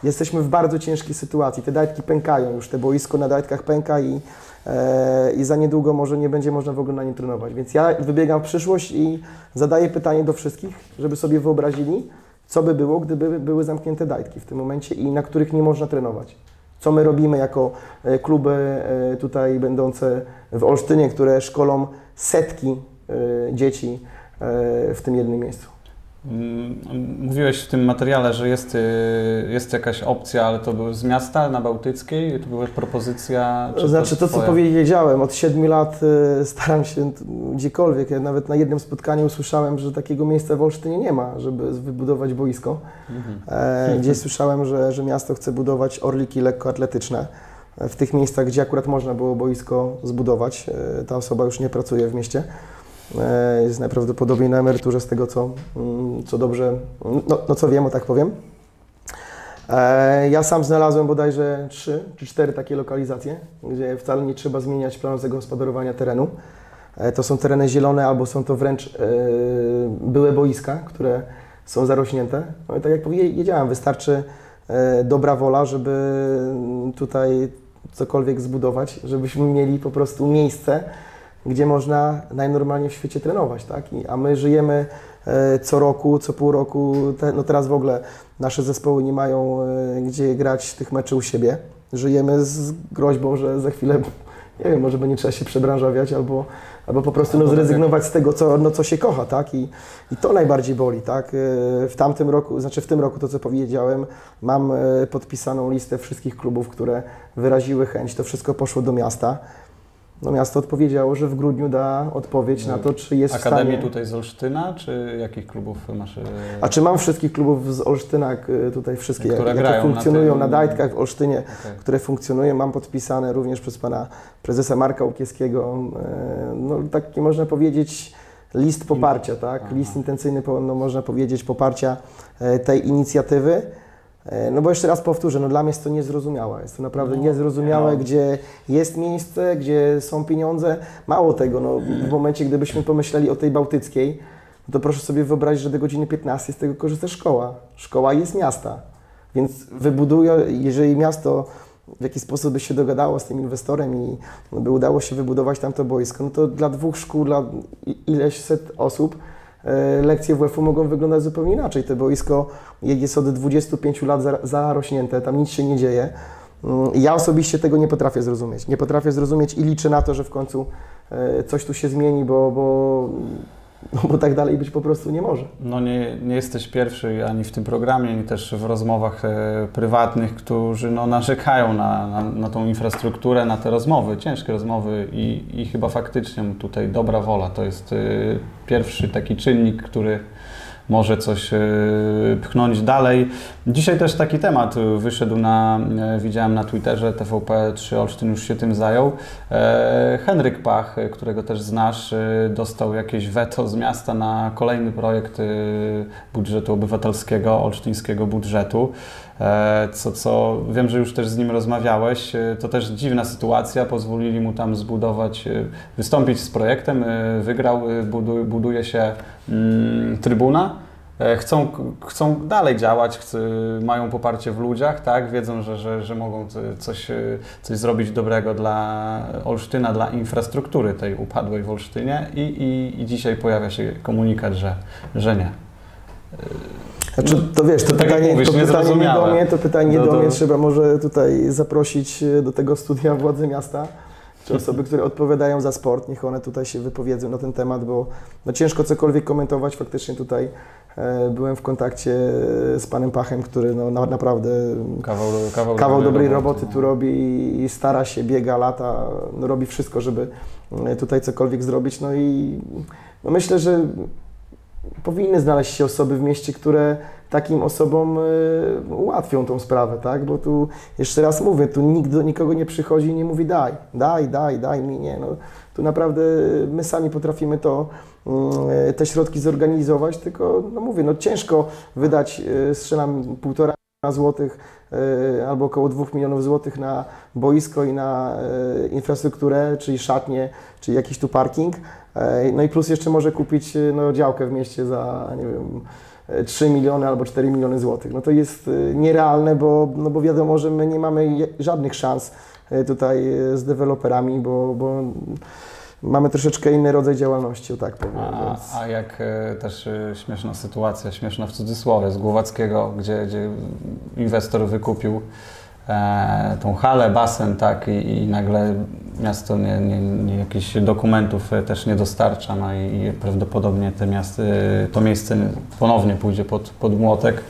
jesteśmy w bardzo ciężkiej sytuacji. Te dajtki pękają już, te boisko na dajtkach pęka i, e, i za niedługo może nie będzie można w ogóle na nim trenować. Więc ja wybiegam w przyszłość i zadaję pytanie do wszystkich, żeby sobie wyobrazili, co by było, gdyby były zamknięte dajtki w tym momencie i na których nie można trenować. Co my robimy jako e, kluby e, tutaj będące w Olsztynie, które szkolą setki e, dzieci w tym jednym miejscu. Mm, Mówiłeś w tym materiale, że jest, y, jest jakaś opcja, ale to były z miasta na Bałtyckiej? To była propozycja? czy To znaczy to, co twoja? powiedziałem, od 7 lat e, staram się gdziekolwiek. Ja nawet na jednym spotkaniu usłyszałem, że takiego miejsca w Olsztynie nie ma, żeby wybudować boisko. Mhm. E, gdzieś słyszałem, że, że miasto chce budować orliki lekkoatletyczne. E, W tych miejscach, gdzie akurat można było boisko zbudować, e, ta osoba już nie pracuje w mieście. E, Jest najprawdopodobniej na emeryturze z tego, co, mm, co dobrze, no, no co wiem, o tak powiem. E, Ja sam znalazłem bodajże trzy czy cztery takie lokalizacje, gdzie wcale nie trzeba zmieniać planu zagospodarowania terenu. E, To są tereny zielone albo są to wręcz byłe boiska, które są zarośnięte. No i tak jak powiedziałem, wystarczy dobra wola, żeby tutaj cokolwiek zbudować, żebyśmy mieli po prostu miejsce, gdzie można najnormalniej w świecie trenować, tak? I, a my żyjemy e, co roku, co pół roku, te, no teraz w ogóle nasze zespoły nie mają e, gdzie grać tych meczy u siebie. Żyjemy z groźbą, że za chwilę, nie wiem, może będzie trzeba się przebranżawiać albo, albo po prostu no, Albo tak zrezygnować z tego, co, no, co się kocha, tak? I, I to najbardziej boli, tak? E, W tamtym roku, znaczy w tym roku, to co powiedziałem, mam podpisaną listę wszystkich klubów, które wyraziły chęć, to wszystko poszło do miasta. No miasto odpowiedziało, że w grudniu da odpowiedź na to, czy jest w Akademii stanie... tutaj z Olsztyna, czy jakich klubów masz? y, A czy mam wszystkich klubów z Olsztyna, k- tutaj wszystkie, Które jakie grają na funkcjonują tym- na, Dajtkach w Olsztynie, okej. które funkcjonują, mam podpisane również przez pana prezesa Marka Łukieskiego, e, no taki można powiedzieć list poparcia, tak? List intencyjny, no, można powiedzieć, poparcia e, tej inicjatywy. E, No bo jeszcze raz powtórzę, no dla mnie jest to niezrozumiałe. Jest to naprawdę No, niezrozumiałe, no. gdzie jest miejsce, gdzie są pieniądze. Mało tego, no, w momencie, gdybyśmy pomyśleli o tej bałtyckiej, no to proszę sobie wyobrazić, że do godziny 15 z tego korzysta szkoła. Szkoła jest miasta. Więc wybuduję, jeżeli miasto w jakiś sposób by się dogadało z tym inwestorem i no, by udało się wybudować tam to boisko, no to dla dwóch szkół, dla ileś set osób lekcje WF-u mogą wyglądać zupełnie inaczej. To boisko jest od 25 lat za- zarośnięte, tam nic się nie dzieje. Mm, Ja osobiście tego nie potrafię zrozumieć. Nie potrafię zrozumieć i liczę na to, że w końcu e, coś tu się zmieni, bo, bo, no, bo tak dalej być po prostu nie może. No nie, nie jesteś pierwszy ani w tym programie, ani też w rozmowach e, prywatnych, którzy no, narzekają na, na, na tą infrastrukturę, na te rozmowy, ciężkie rozmowy i, i chyba faktycznie tutaj dobra wola to jest e, pierwszy taki czynnik, który może coś e, pchnąć dalej. Dzisiaj też taki temat wyszedł na, e, widziałem na Twitterze, TVP3 Olsztyn już się tym zajął. E, Henryk Pach, którego też znasz, dostał jakieś weto z miasta na kolejny projekt budżetu obywatelskiego, olsztyńskiego budżetu. E, Co, co wiem, że już też z nim rozmawiałeś. E, To też dziwna sytuacja. Pozwolili mu tam zbudować, e, wystąpić z projektem. Wygrał, budu, buduje się mm, trybuna. Chcą, chcą dalej działać, chce, mają poparcie w ludziach, tak? wiedzą, że, że, że mogą co- coś, coś zrobić dobrego dla Olsztyna, dla infrastruktury tej upadłej w Olsztynie i, i, i dzisiaj pojawia się komunikat, że, że nie. Znaczy, to wiesz, to tak pytanie, mówisz, to pytanie nie do mnie, to pytanie nie No do mnie. Trzeba może tutaj zaprosić e, do tego studia władze miasta, czy osoby, które odpowiadają za sport, niech one tutaj się wypowiedzą na ten temat, bo no ciężko cokolwiek komentować. Faktycznie tutaj e, byłem w kontakcie z panem Pachem, który no, na, naprawdę Kawał, kawał, kawał dobrej roboty no. tu robi i stara się, biega lata, no, robi wszystko, żeby e, tutaj cokolwiek zrobić. No i no myślę, że powinny znaleźć się osoby w mieście, które takim osobom y, ułatwią tą sprawę, tak? Bo tu jeszcze raz mówię, tu nikt do nikogo nie przychodzi i nie mówi daj, daj, daj, daj mi, nie. No, tu naprawdę my sami potrafimy to, y, te środki zorganizować, tylko no mówię, no ciężko wydać, y, strzelam półtora złotych y, albo około 2 milionów złotych na boisko i na y, infrastrukturę, czyli szatnie, czyli jakiś tu parking. No i plus jeszcze może kupić y, no, działkę w mieście za, nie wiem, e, 3 miliony albo 4 miliony złotych. No to jest y, nierealne, bo, no bo wiadomo, że my nie mamy żadnych szans y, tutaj y, z deweloperami, bo, bo mamy troszeczkę inny rodzaj działalności, o tak powiem. A, Więc... a jak też śmieszna sytuacja, śmieszna w cudzysłowie, z Głowackiego, gdzie, gdzie inwestor wykupił e, tą halę, basen, tak, i, i nagle miasto nie, nie, nie, jakichś dokumentów e, też nie dostarcza, no i, prawdopodobnie te miasto, e, to miejsce ponownie pójdzie pod, pod młotek.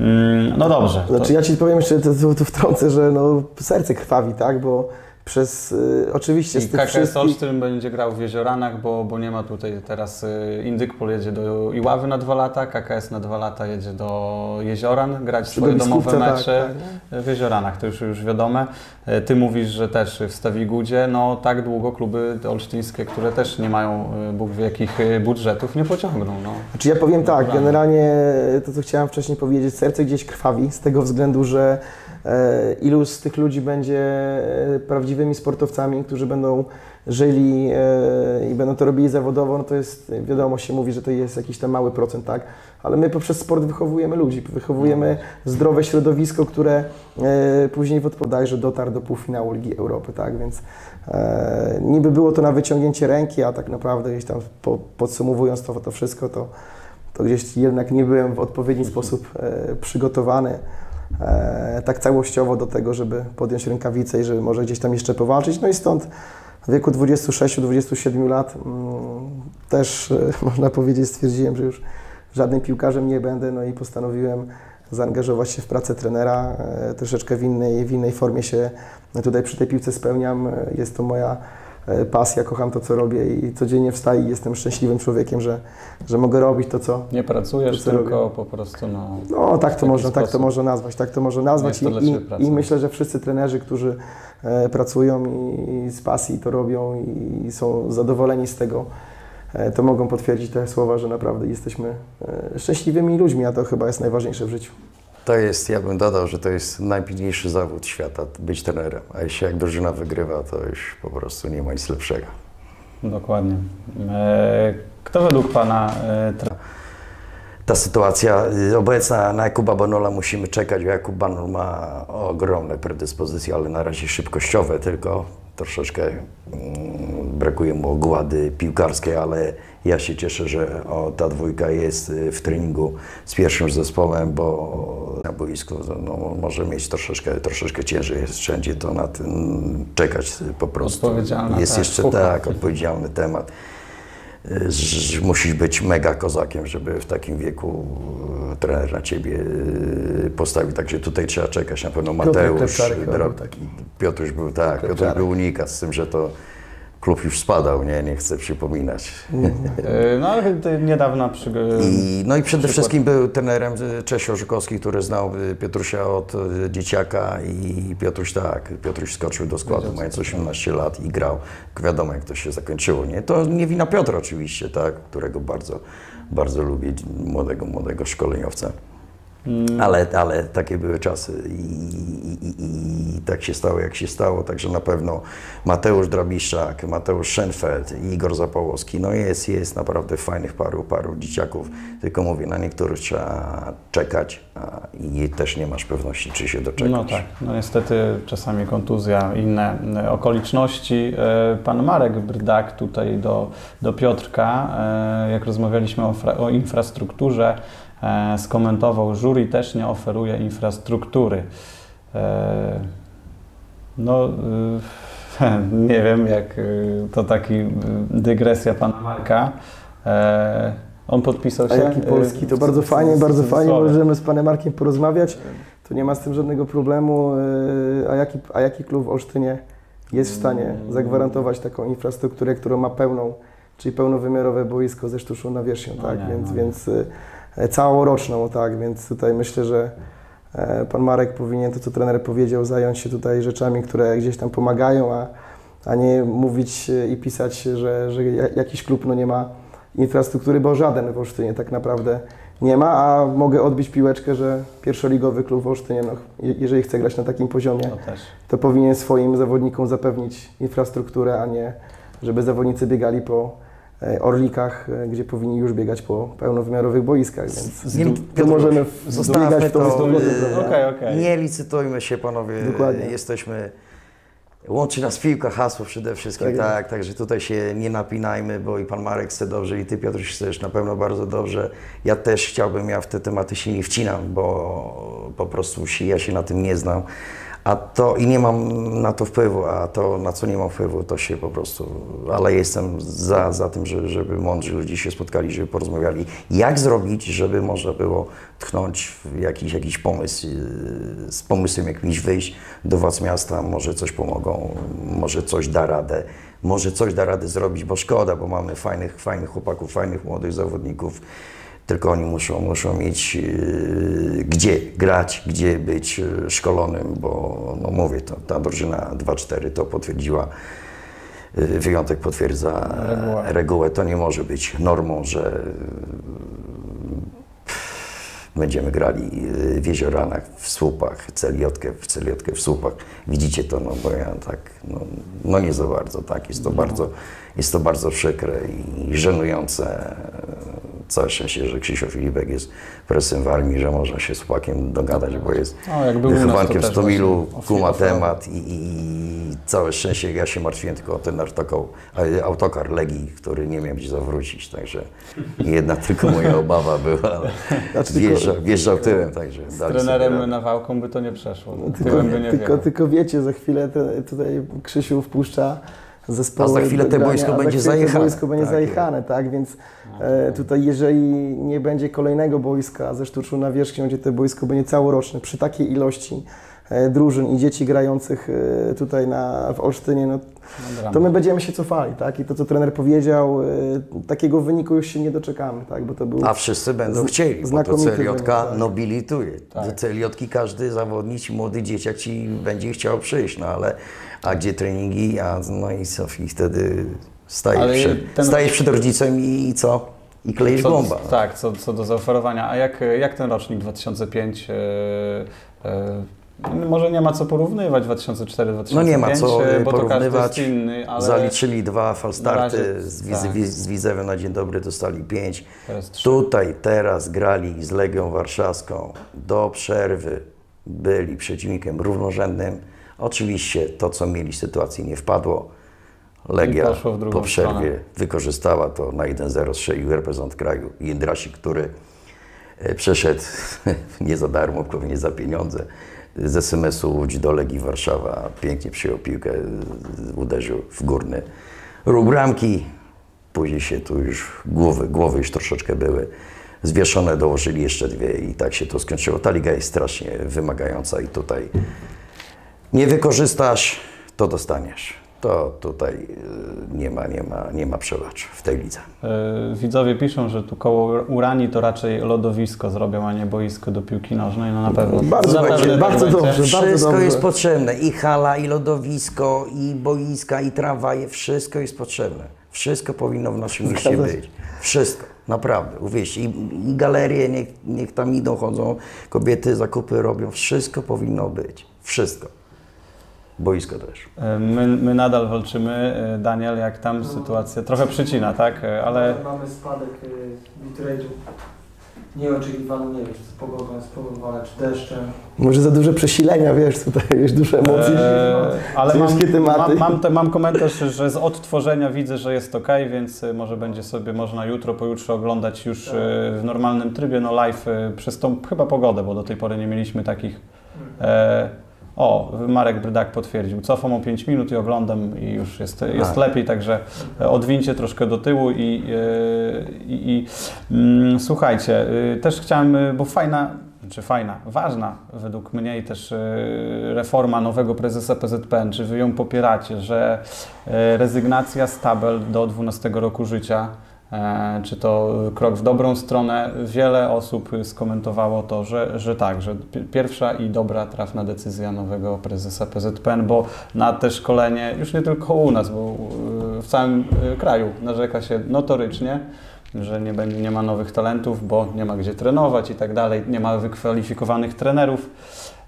Mm, no dobrze. to- Znaczy ja Ci powiem jeszcze, to, to wtrącę, że no, serce krwawi, tak, bo przez, y, oczywiście I z tych KKS wszystkich... Olsztyn będzie grał w Jezioranach, bo, bo nie ma tutaj teraz y, Indyk jedzie do Iławy na dwa lata, KKS na dwa lata jedzie do Jezioran grać swoje domowe tak, mecze tak, w Jezioranach, to już, już wiadome. Y, Ty mówisz, że też w Stawigudzie, no tak długo kluby olsztyńskie, które też nie mają y, Bóg wie jakich y, budżetów, nie pociągną. No. Znaczy ja powiem tak, generalnie to, co chciałem wcześniej powiedzieć, serce gdzieś krwawi z tego względu, że ilu z tych ludzi będzie e, prawdziwymi sportowcami, którzy będą żyli e, i będą to robili zawodowo, no to jest, wiadomo, się mówi, że to jest jakiś tam mały procent, tak? Ale my poprzez sport wychowujemy ludzi, wychowujemy zdrowe środowisko, które e, później w odpowiedzi, że dotarł do półfinału Ligi Europy, tak? Więc e, niby było to na wyciągnięcie ręki, a tak naprawdę gdzieś tam po, podsumowując to, to wszystko, to, to gdzieś jednak nie byłem w odpowiedni sposób e, przygotowany e, tak całościowo do tego, żeby podjąć rękawice i żeby może gdzieś tam jeszcze powalczyć. No i stąd w wieku 26-27 lat mm, też e, można powiedzieć stwierdziłem, że już żadnym piłkarzem nie będę, no i postanowiłem zaangażować się w pracę trenera, e, troszeczkę w innej, w innej formie się tutaj przy tej piłce spełniam. E, Jest to moja e, pasja, kocham to, co robię i codziennie wstaję i jestem szczęśliwym człowiekiem, że, że mogę robić to, co... Nie pracujesz, To co tylko po prostu no, No, tak to, można, tak to można nazwać, tak to można nazwać to i, i, i myślę, że wszyscy trenerzy, którzy e, pracują i, i z pasji to robią i, są zadowoleni z tego, e, to mogą potwierdzić te słowa, że naprawdę jesteśmy e, szczęśliwymi ludźmi, a to chyba jest najważniejsze w życiu. To jest, ja bym dodał, że to jest najpiękniejszy zawód świata, być trenerem. A jeśli jak drużyna wygrywa, to już po prostu nie ma nic lepszego. dokładnie. E, Kto według Pana e, Ta sytuacja y, obecna na Jakuba Banola musimy czekać, bo Jakub Banol ma ogromne predyspozycje, ale na razie szybkościowe tylko. Troszeczkę mm, brakuje mu ogłady piłkarskiej, ale ja się cieszę, że o, ta dwójka jest y, w treningu z pierwszym zespołem, bo na boisku no, może mieć troszeczkę, troszeczkę ciężej jest wszędzie to na tym czekać y, po prostu. Jest tak, jeszcze tak, odpowiedzialny temat że musisz być mega kozakiem, żeby w takim wieku e, trener na ciebie postawił. Także tutaj trzeba czekać. Na pewno Mateusz, był taki. Piotruś był tak, Piotruś był unikat, z tym, że to klub już spadał, nie, nie chcę przypominać. e, No ale ty niedawno przy... I, no i przede przykład- wszystkim był trenerem Czesio Żukowski, który znał e, Piotrusia od e, dzieciaka i Piotruś tak, Piotruś skoczył do składu, Wiedział, mając to 18 lat i grał. Wiadomo, jak to się zakończyło, nie? To nie wina Piotra oczywiście, tak, którego bardzo, bardzo lubię, młodego, młodego szkoleniowca. Mm, Ale, ale takie były czasy i, i, i, i tak się stało, jak się stało. Także na pewno Mateusz Drabiszczak, Mateusz Schenfeld i Igor Zapałowski. No jest, jest naprawdę fajnych paru, paru dzieciaków. Tylko mówię, na niektórych trzeba czekać a, i też nie masz pewności, czy się doczekasz. No tak, no niestety czasami kontuzja, inne okoliczności. E, Pan Marek Brdak tutaj do, do Piotrka, e, jak rozmawialiśmy o, o infrastrukturze, skomentował, jury też nie oferuje infrastruktury. E, No, e, nie wiem, jak e, to taki e, dygresja Pana Marka. E, On podpisał A się. jaki e, polski, to bardzo fajnie, bardzo fajnie, możemy z Panem Markiem porozmawiać, to nie ma z tym żadnego problemu. A jaki, a jaki klub w Olsztynie jest w stanie zagwarantować taką infrastrukturę, którą ma pełną czyli pełnowymiarowe boisko ze sztuczną nawierzchnią, No tak, nie, więc, no więc e, całoroczną, tak, więc tutaj myślę, że e, pan Marek powinien, to co trener powiedział, zająć się tutaj rzeczami, które gdzieś tam pomagają, a, a nie mówić e, i pisać, że, że ja- jakiś klub no nie ma infrastruktury, bo żaden w Olsztynie tak naprawdę nie ma, a mogę odbić piłeczkę, że pierwszoligowy klub w Olsztynie, no, je- jeżeli chce grać na takim poziomie, To też. to powinien swoim zawodnikom zapewnić infrastrukturę, a nie żeby zawodnicy biegali po e, orlikach, e, gdzie powinni już biegać po pełnowymiarowych boiskach, więc Nie, to możemy Zostawmy to, to. powrotem, e, okej. Nie licytujmy się, panowie. Dokładnie. Jesteśmy. Łączy nas piłka, hasło przede wszystkim, Tak tak, także tutaj się nie napinajmy, bo i pan Marek chce dobrze, i ty Piotr chcesz na pewno bardzo dobrze. Ja też chciałbym, ja w te tematy się nie wcinam, bo po prostu się, ja się na tym nie znam. A to i nie mam na to wpływu, a to na co nie mam wpływu, to się po prostu, ale jestem za, za tym, że, żeby mądrzy ludzie się spotkali, żeby porozmawiali, jak zrobić, żeby można było tchnąć w jakiś, jakiś pomysł, z pomysłem jakimś wyjść do władz miasta, może coś pomogą, może coś da radę, może coś da radę zrobić, bo szkoda, bo mamy fajnych, fajnych chłopaków, fajnych młodych zawodników, tylko oni muszą, muszą mieć yy, gdzie grać, gdzie być yy, szkolonym, bo no mówię, to, ta drużyna 2-4 to potwierdziła. Yy, Wyjątek potwierdza Regułę. regułę. To nie może być normą, że będziemy grali yy, w Jezioranach, w Słupach, celiotkę, w celiotkę w Słupach. Widzicie to, no bo ja tak, no, no nie za bardzo, tak, jest to bardzo, jest to bardzo przykre i żenujące. Całe szczęście, że Krzysztof Filipek jest presem w armii, że można się z chłopakiem dogadać, bo jest O, jak był u nas, to wychowankiem z Tomilu, kuma temat i, i całe szczęście, ja się martwiłem tylko o ten autokar, autokar Legii, który nie miał gdzie zawrócić, także jedna tylko moja obawa była, Znaczy wjeżdżał, wjeżdżał tyłem, także Z trenerem sobie radę. Nawałką by to nie przeszło. No, Tylko, Tyłem by nie tylko, tylko wiecie, za chwilę tutaj Krzysiu wpuszcza zespoły. A za chwilę te boisko będzie zajechane. Boisko będzie Tak zajechane, tak, więc e, tutaj jeżeli nie będzie kolejnego boiska ze sztuczną nawierzchnią, gdzie to boisko będzie całoroczne, przy takiej ilości drużyn i dzieci grających e, tutaj na, w Olsztynie, no, to my będziemy się cofali, tak, i to co trener powiedział, e, takiego wyniku już się nie doczekamy, tak, bo to był... A wszyscy będą chcieli, bo to wynik, tak. nobilituje. Tak. Do celiotki każdy zawodnik, młody dzieciak ci będzie chciał przyjść, no ale a gdzie treningi, a no i co, i wtedy stajesz, Ale przed, ten- stajesz przed rodzicem i, i co? I kleisz Co- bomba. Tak, co, co do zaoferowania. A jak, jak ten rocznik 2005? E, e, może nie ma co porównywać 2004-2005, No nie ma co bo porównywać. inny, ale Zaliczyli dwa falstarty razie- z, tak. Wiz- z Widzewem na dzień dobry, dostali pięć. Tutaj teraz grali z Legią Warszawską do przerwy, byli przeciwnikiem równorzędnym. Oczywiście to, co mieli sytuacji nie wpadło. Legia w po przerwie stronę. wykorzystała to na 1-0 strzelił reprezentant kraju Jędrasik, który e, przeszedł nie za darmo, pewnie za pieniądze z SMS-u Łódź do Legii Warszawa. Pięknie przyjął piłkę, uderzył w górny róg bramki. Później się tu już głowy, głowy już troszeczkę były zwieszone, dołożyli jeszcze dwie i tak się to skończyło. Ta liga jest strasznie wymagająca i tutaj nie wykorzystasz, to dostaniesz. To tutaj y, nie ma, nie ma, nie ma przebacz w tej lidze. E, Widzowie piszą, że tu koło Urani to raczej lodowisko zrobią, a nie boisko do piłki nożnej. No na pewno. Bardzo dobrze, tak bardzo dobrze. Wszystko dobrze. jest potrzebne. I hala, i lodowisko, i boiska, i tramwaje. Wszystko jest potrzebne. Wszystko powinno w naszym mieście być. Wszystko. Naprawdę. Uwierzcie. I, I galerie, niech, niech tam idą, chodzą. Kobiety zakupy robią. Wszystko powinno być. Wszystko. Boisko też. E, My, my nadal walczymy. E, Daniel, jak tam sytuacja? Trochę przycina, tak? E, Ale Mamy spadek bitrate'u nieoczekiwany, nie wiem, czy z pogodą jest spowodowane, czy deszczem. Może za duże przesilenia, wiesz, tutaj już dużo emocji. E, ale mam, mam, mam, te, mam komentarz, że z odtworzenia widzę, że jest ok, więc może będzie sobie można jutro, pojutrze oglądać już e, w normalnym trybie, no live przez tą chyba pogodę, bo do tej pory nie mieliśmy takich. E, o, Marek Brydak potwierdził. Cofam o 5 minut i oglądam i już jest, jest A. lepiej, także e, odwincie troszkę do tyłu i, e, i, i mm, słuchajcie, e, też chciałem, e, bo fajna czy fajna, ważna według mnie i też e, reforma nowego prezesa PZPN, czy wy ją popieracie, że e, rezygnacja z tabel do 12 roku życia, czy to krok w dobrą stronę? Wiele osób skomentowało to, że, że tak, że pi- pierwsza i dobra trafna decyzja nowego prezesa PZPN, bo na te szkolenie, już nie tylko u nas, bo e, w całym e, kraju narzeka się notorycznie, że nie, będzie, nie ma nowych talentów, bo nie ma gdzie trenować i tak dalej, nie ma wykwalifikowanych trenerów.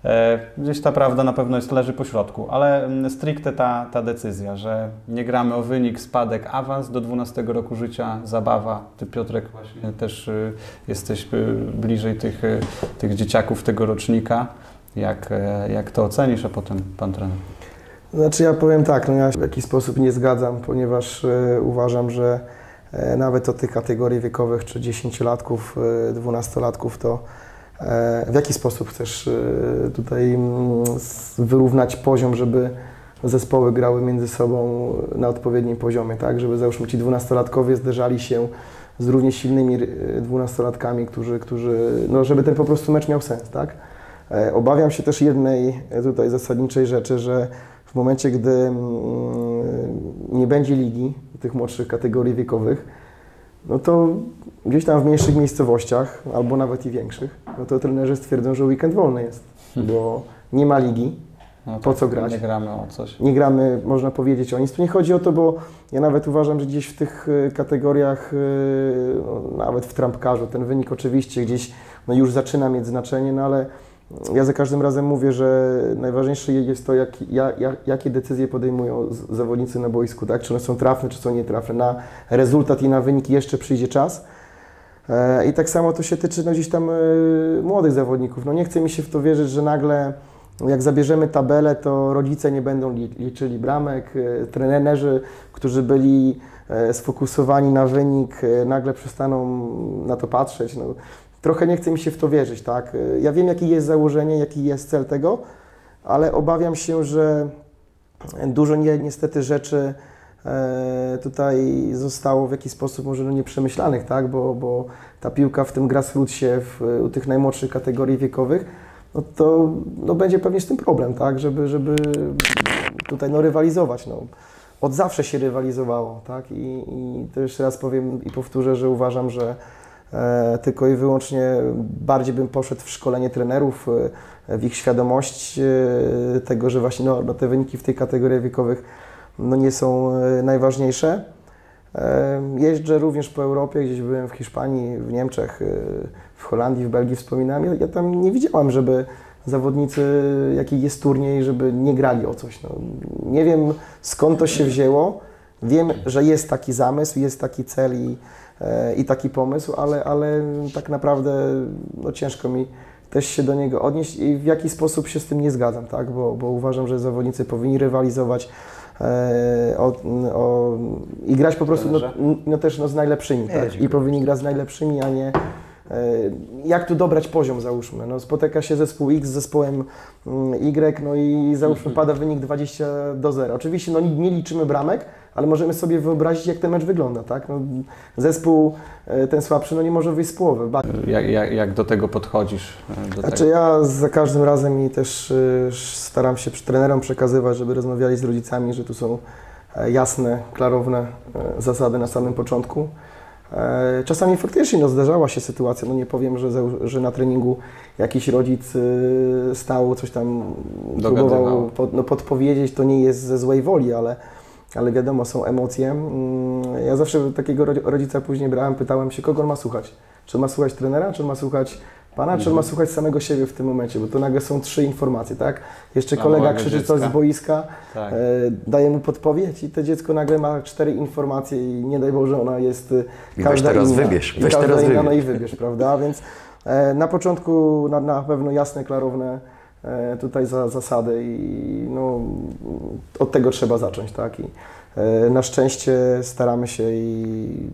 E, Gdzieś ta prawda na pewno jest, leży po środku, ale mm, stricte ta, ta decyzja, że nie gramy o wynik, spadek, awans do 12 roku życia, zabawa. Ty Piotrek właśnie też y, jesteś y, bliżej tych, y, tych dzieciaków tego rocznika. Jak, e, jak to ocenisz, a potem pan trener? Znaczy ja powiem tak, no ja się w jakiś sposób nie zgadzam, ponieważ e, uważam, że nawet od tych kategorii wiekowych, czy 10-latków, e, 12-latków, to w jaki sposób chcesz e, tutaj mm, wyrównać poziom, żeby zespoły grały między sobą na odpowiednim poziomie, tak? Żeby załóżmy ci 12-latkowie zderzali się z równie silnymi e, 12-latkami, którzy, którzy, no żeby ten po prostu mecz miał sens, tak? E, Obawiam się też jednej e, tutaj zasadniczej rzeczy, że w momencie, gdy mm, nie będzie ligi tych młodszych kategorii wiekowych, no to gdzieś tam w mniejszych miejscowościach, albo nawet i większych, no to trenerzy stwierdzą, że weekend wolny jest, bo nie ma ligi, No Po co grać? Nie gramy o coś. nie gramy, można powiedzieć, o nic. Tu nie chodzi o to, bo ja nawet uważam, że gdzieś w tych y, kategoriach, y, no, nawet w trampkarzu, ten wynik oczywiście gdzieś no, już zaczyna mieć znaczenie, no ale ja za każdym razem mówię, że najważniejsze jest to, jak, ja, ja, jakie decyzje podejmują zawodnicy na boisku, tak? Czy one są trafne, czy są nietrafne. Na rezultat i na wynik jeszcze przyjdzie czas. E, I tak samo to się tyczy no, gdzieś tam e, młodych zawodników. No nie chce mi się w to wierzyć, że nagle jak zabierzemy tabelę, to rodzice nie będą li- liczyli bramek, e, trenerzy, którzy byli sfokusowani na wynik, e, nagle przestaną na to patrzeć. No, trochę nie chce mi się w to wierzyć, tak? E, Ja wiem, jakie jest założenie, jaki jest cel tego, ale obawiam się, że dużo nie, niestety rzeczy e, tutaj zostało w jakiś sposób może no nieprzemyślanych, tak? Bo, bo ta piłka w tym grassrootsie, w, u tych najmłodszych kategorii wiekowych, no to no będzie pewnie z tym problem, tak? Żeby, żeby tutaj no rywalizować. No. Od zawsze się rywalizowało, tak? I, I to jeszcze raz powiem i powtórzę, że uważam, że e, tylko i wyłącznie bardziej bym poszedł w szkolenie trenerów, e, w ich świadomość e, tego, że właśnie no, no te wyniki w tych kategoriach wiekowych no, nie są e, najważniejsze. E, Jeżdżę również po Europie, gdzieś byłem w Hiszpanii, w Niemczech, e, w Holandii, w Belgii wspominałem. Ja, ja tam nie widziałam, żeby zawodnicy, jaki jest turniej, żeby nie grali o coś. No, nie wiem skąd to się wzięło. Wiem, że jest taki zamysł, jest taki cel i, e, i taki pomysł, ale, ale tak naprawdę no, ciężko mi też się do niego odnieść i w jaki sposób się z tym nie zgadzam, tak? bo, bo uważam, że zawodnicy powinni rywalizować e, o, o, i grać po prostu no, no też no, z najlepszymi. Tak? I powinni grać z najlepszymi, a nie e, jak tu dobrać poziom, załóżmy. No, spotyka się zespół X z zespołem mm, Y, no i załóżmy pada wynik 20 do 0. Oczywiście no, nie liczymy bramek, ale możemy sobie wyobrazić, jak ten mecz wygląda. Tak? No, zespół e, ten słabszy no, nie może wyjść z połowy. Jak, jak, jak do tego podchodzisz? e, Do Znaczy tego? ja za każdym razem i też staram się trenerom przekazywać, żeby rozmawiali z rodzicami, że tu są e, jasne, klarowne e, zasady na samym początku. E, Czasami faktycznie no, zdarzała się sytuacja, no nie powiem, że, że na treningu jakiś rodzic y, stał, coś tam Dogadywał. próbował pod, no, podpowiedzieć, to nie jest ze złej woli, ale, ale wiadomo, są emocje. Mm, Ja zawsze takiego ro- rodzica później brałem, pytałem się, kogo on ma słuchać. Czy on ma słuchać trenera, czy on ma słuchać pana, czy on ma słuchać samego siebie w tym momencie, bo to nagle są trzy informacje, tak? Jeszcze kolega krzyczy coś z boiska, Tak. e, daje mu podpowiedź i to dziecko nagle ma cztery informacje i nie daj Boże, ona jest e, I każda weź teraz inna. wybierz, I weź każda teraz inna, no wybierz. i wybierz, prawda? Więc e, na początku na, na pewno jasne, klarowne tutaj za, zasady i no, od tego trzeba zacząć, tak? I e, na szczęście staramy się i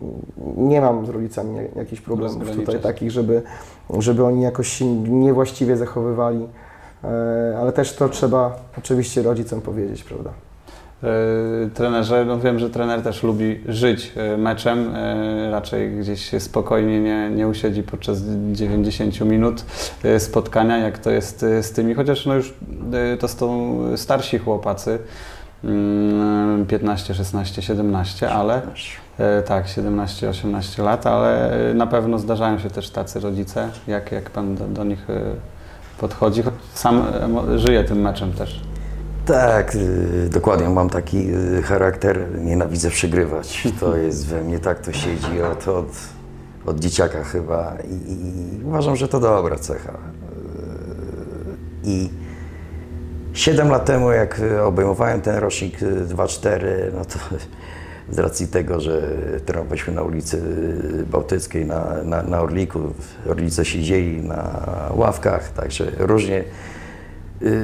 nie mam z rodzicami jakichś problemów tutaj takich, żeby, żeby oni jakoś się niewłaściwie zachowywali, e, ale też to trzeba oczywiście rodzicom powiedzieć, prawda? E, trenerze, no wiem, że trener też lubi żyć e, meczem, e, raczej gdzieś się spokojnie nie, nie usiedzi podczas 90 minut spotkania, jak to jest z tymi, chociaż no już to są starsi chłopacy, mm, 15, 16, 17, ale tak, 17, 18 lat, ale na pewno zdarzają się też tacy rodzice, jak, jak pan do, do nich podchodzi, sam żyje tym meczem też. Tak, y, dokładnie. Mam taki y, charakter, nienawidzę przegrywać. To jest we mnie, tak to siedzi od, od, od dzieciaka chyba I, i uważam, że to dobra cecha. Y, I 7 lat temu, jak obejmowałem ten rocznik y, 2-4, no to z racji tego, że trenowaliśmy na ulicy Bałtyckiej, na, na, na Orliku, Orlice siedzieli na ławkach, także różnie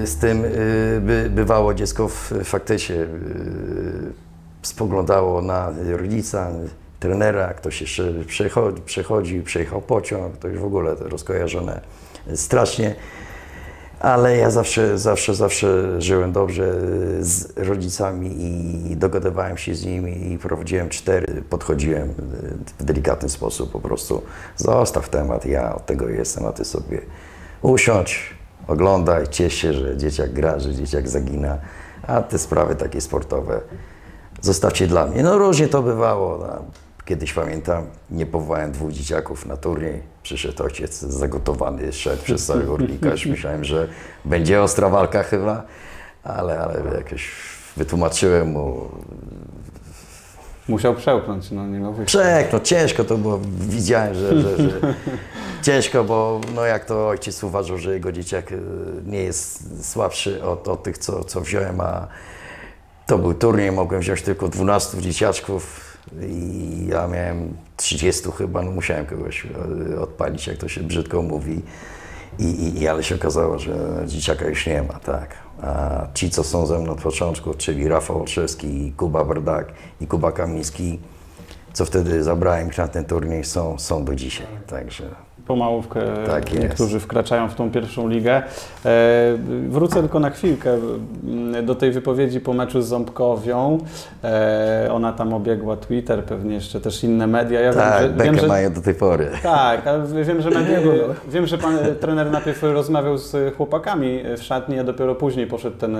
z tym y, by, bywało dziecko w faktycznie y, spoglądało na rodzica, trenera, ktoś jeszcze przechodzi, przechodzi, przejechał pociąg, to już w ogóle rozkojarzone strasznie. Ale ja zawsze, zawsze, zawsze żyłem dobrze z rodzicami i dogadywałem się z nimi i prowadziłem cztery. Podchodziłem w delikatny sposób po prostu. Zostaw temat, ja od tego jestem, a ty sobie usiądź, oglądaj, ciesz się, że dzieciak gra, że dzieciak zagina, a te sprawy takie sportowe zostawcie dla mnie. No różnie to bywało. No. Kiedyś pamiętam, nie powołałem dwóch dzieciaków na turniej. Przyszedł ojciec zagotowany, szedł przez cały. Już myślałem, że będzie ostra walka chyba, ale, ale jakoś wytłumaczyłem mu. Musiał przełknąć, no nie miał wyjścia. Przek, no ciężko to było. Widziałem, że, że, że ciężko, bo no jak to ojciec uważał, że jego dzieciak y, nie jest słabszy od, od tych, co, co wziąłem, a to był turniej, mogłem wziąć tylko 12 dzieciaczków i ja miałem 30 chyba, no musiałem kogoś e, odpalić, jak to się brzydko mówi. I, i, i ale się okazało, że dzieciaka już nie ma, tak. A ci, co są ze mną od początku, czyli Rafał Olszewski, Kuba Bardak i Kuba Kamiński, co wtedy zabrałem ich na ten turniej, są, są do dzisiaj. Także Pomału wk- Tak niektórzy wkraczają w tą pierwszą ligę. E, wrócę tylko na chwilkę m, do tej wypowiedzi po meczu z Ząbkowią. E, ona tam obiegła Twitter, pewnie jeszcze też inne media. Ja tak, wiem, że, wiem, że, mają do tej pory. Tak, ale wiem, że media, wiem, że pan trener najpierw rozmawiał z chłopakami w szatni, a dopiero później poszedł ten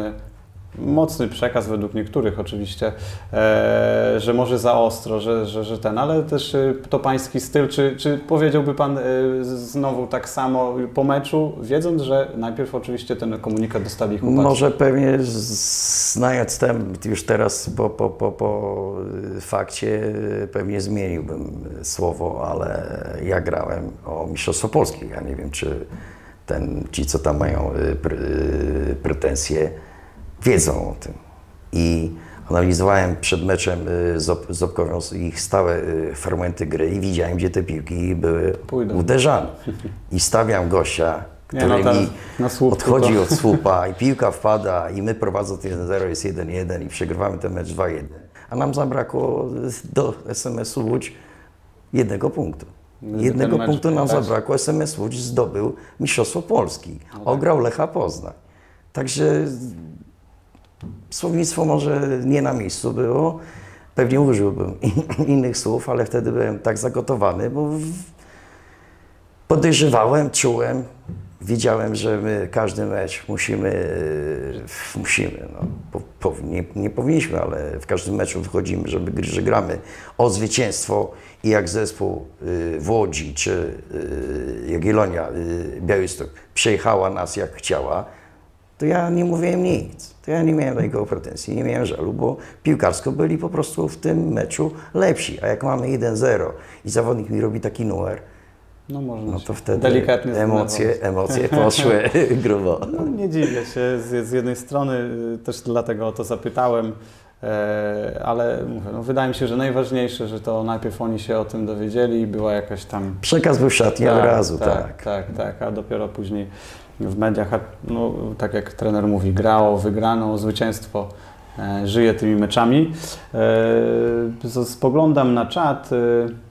mocny przekaz według niektórych oczywiście, e, że może za ostro, że, że, że ten, ale też e, to pański styl, czy, czy powiedziałby pan e, znowu tak samo po meczu, wiedząc, że najpierw oczywiście ten komunikat dostali chłopacy? Może pewnie znając ten już teraz po, po, po, po fakcie pewnie zmieniłbym słowo, ale ja grałem o Mistrzostwo Polski. Ja nie wiem, czy ten, ci, co tam mają pre, pretensje, wiedzą o tym. I analizowałem przed meczem y, z Op- z Opkowią ich stałe y, fragmenty gry i widziałem, gdzie te piłki były Pójdą. uderzane. I stawiam gościa, Nie, który no tam mi odchodzi to- od słupa i piłka wpada i my prowadząc 1-0 jest 1-1 i przegrywamy ten mecz 2-1. A nam zabrakło do SMS-u Łódź jednego punktu. Gdyby Jednego punktu nam zabrakło. SMS Łódź zdobył Mistrzostwo Polski. Ograł Lecha Poznań. Także słownictwo może nie na miejscu było. Pewnie użyłbym innych słów, ale wtedy byłem tak zagotowany, bo podejrzewałem, czułem, wiedziałem, że my każdy mecz musimy, musimy, no, po, po, nie, nie powinniśmy, ale w każdym meczu wychodzimy, żeby, że gramy o zwycięstwo i jak zespół y, w Łodzi czy y, Jagiellonia, y, Białystok przejechała nas jak chciała, to ja nie mówiłem nic. To ja nie miałem do niego pretensji, nie miałem żalu, bo piłkarsko byli po prostu w tym meczu lepsi. A jak mamy 1-0 i zawodnik mi robi taki numer, No można no to wtedy delikatnie emocje, zdenerwować. emocje poszły grubo. No, nie dziwię się z, z jednej strony, y, też dlatego o to zapytałem, e, ale mówię, no, wydaje mi się, że najważniejsze, że to najpierw oni się o tym dowiedzieli i była jakaś tam... Przekaz był w szatni od razu, tak. tak, tak, tak, a dopiero później w mediach, no, tak jak trener mówi, grało, wygrano, zwycięstwo, e, żyje tymi meczami. E, spoglądam na czat. E,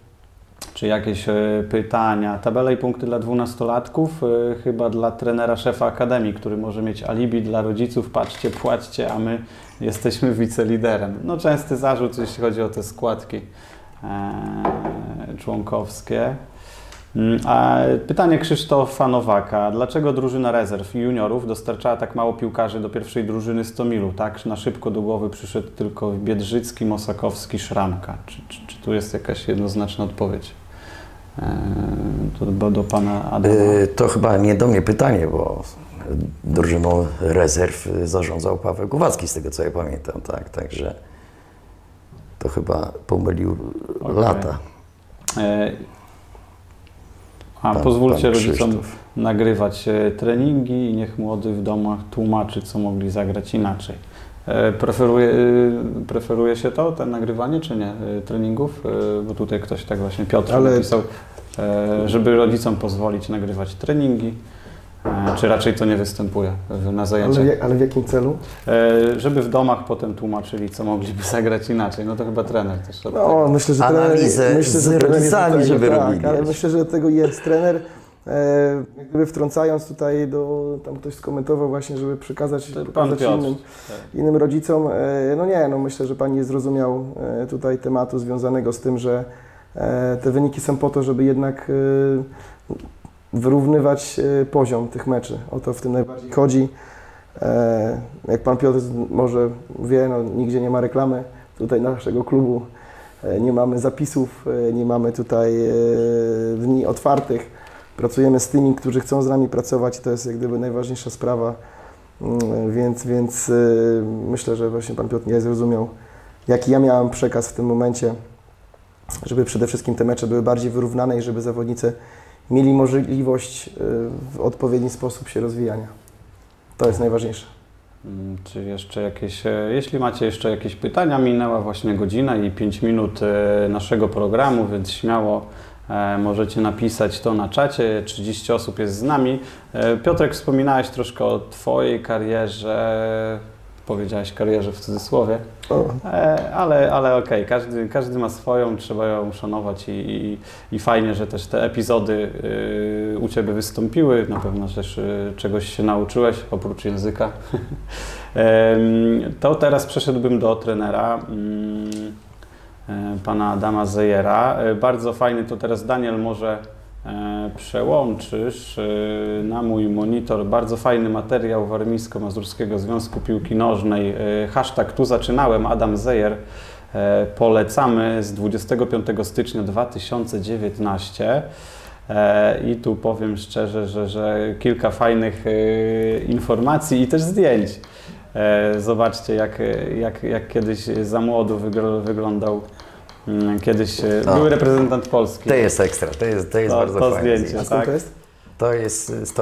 Czy jakieś pytania? Tabele i punkty dla dwunastolatków, chyba dla trenera szefa akademii, który może mieć alibi dla rodziców, patrzcie, płaćcie, a my jesteśmy wiceliderem. No częsty zarzut, jeśli chodzi o te składki członkowskie. Mm, A pytanie Krzysztofa Nowaka. Dlaczego drużyna rezerw juniorów dostarczała tak mało piłkarzy do pierwszej drużyny Stomilu? Tak na szybko do głowy przyszedł tylko Biedrzycki, Mosakowski, Szramka. Czy, czy, czy tu jest jakaś jednoznaczna odpowiedź? To do, do pana Adama. Y, To chyba nie do mnie pytanie, bo drużyną rezerw zarządzał Paweł Głowacki, z tego co ja pamiętam, tak, także to chyba pomylił Okej. lata. A Pan- pozwólcie pan rodzicom Krzysztof. nagrywać e, treningi i niech młody w domach tłumaczy, co mogli zagrać inaczej. E, Preferuje, e, preferuje się to, te nagrywanie, czy nie, treningów? Bo tutaj ktoś tak właśnie, Piotr Ale- napisał, żeby rodzicom pozwolić nagrywać treningi, czy raczej to nie występuje na Ale, zajęciach? w- ale w jakim celu? E, Żeby w domach potem tłumaczyli, co mogliby zagrać inaczej. No to chyba trener też od tego. No, myślę, że Analizę trener, myślę, z że jest rodzicami, żeby tak, robili, ale myślę, że tego jest trener. E, jak gdyby wtrącając tutaj, do, tam ktoś skomentował właśnie, żeby przekazać, pokazać Piotr. innym, innym rodzicom. E, no nie, no myślę, że Pan nie zrozumiał tutaj tematu związanego z tym, że te wyniki są po to, żeby jednak wyrównywać e, poziom tych meczy. O to w tym najbardziej chodzi. E, jak Pan Piotr może wie, no, nigdzie nie ma reklamy tutaj naszego klubu. E, Nie mamy zapisów, nie mamy tutaj dni otwartych. Pracujemy z tymi, którzy chcą z nami pracować i to jest jak gdyby najważniejsza sprawa. Mm, Więc, więc myślę, że właśnie Pan Piotr nie zrozumiał, jaki ja miałem przekaz w tym momencie, żeby przede wszystkim te mecze były bardziej wyrównane i żeby zawodnicy mieli możliwość e, w odpowiedni sposób się rozwijania. To jest najważniejsze. Mm, Czy jeszcze jakieś, e, jeśli macie jeszcze jakieś pytania, minęła właśnie godzina i 5 minut e, naszego programu, więc śmiało możecie napisać to na czacie. 30 osób jest z nami. Piotrek, wspominałeś troszkę o Twojej karierze, powiedziałeś karierze w cudzysłowie, e, ale, ale okej, każdy, każdy ma swoją, trzeba ją szanować i, i, i fajnie, że też te epizody y, u Ciebie wystąpiły. Na pewno też y, czegoś się nauczyłeś, oprócz języka. Em, to teraz przeszedłbym do trenera e, pana Adama Zejera. E, Bardzo fajny, to teraz Daniel może e, przełączysz e, na mój monitor. Bardzo fajny materiał Warmińsko-Mazurskiego Związku Piłki Nożnej. E, Hashtag tu zaczynałem, Adam Zejer. E, Polecamy z 25 stycznia 2019. E, I tu powiem szczerze, że, że kilka fajnych e, informacji i też zdjęć. E, Zobaczcie, jak, jak, jak kiedyś za młodu wygl- wyglądał. Mm, Kiedyś e, No. były reprezentant Polski. To jest ekstra, to jest, to jest To- bardzo to fajne zdjęcie. tak. to jest? To jest z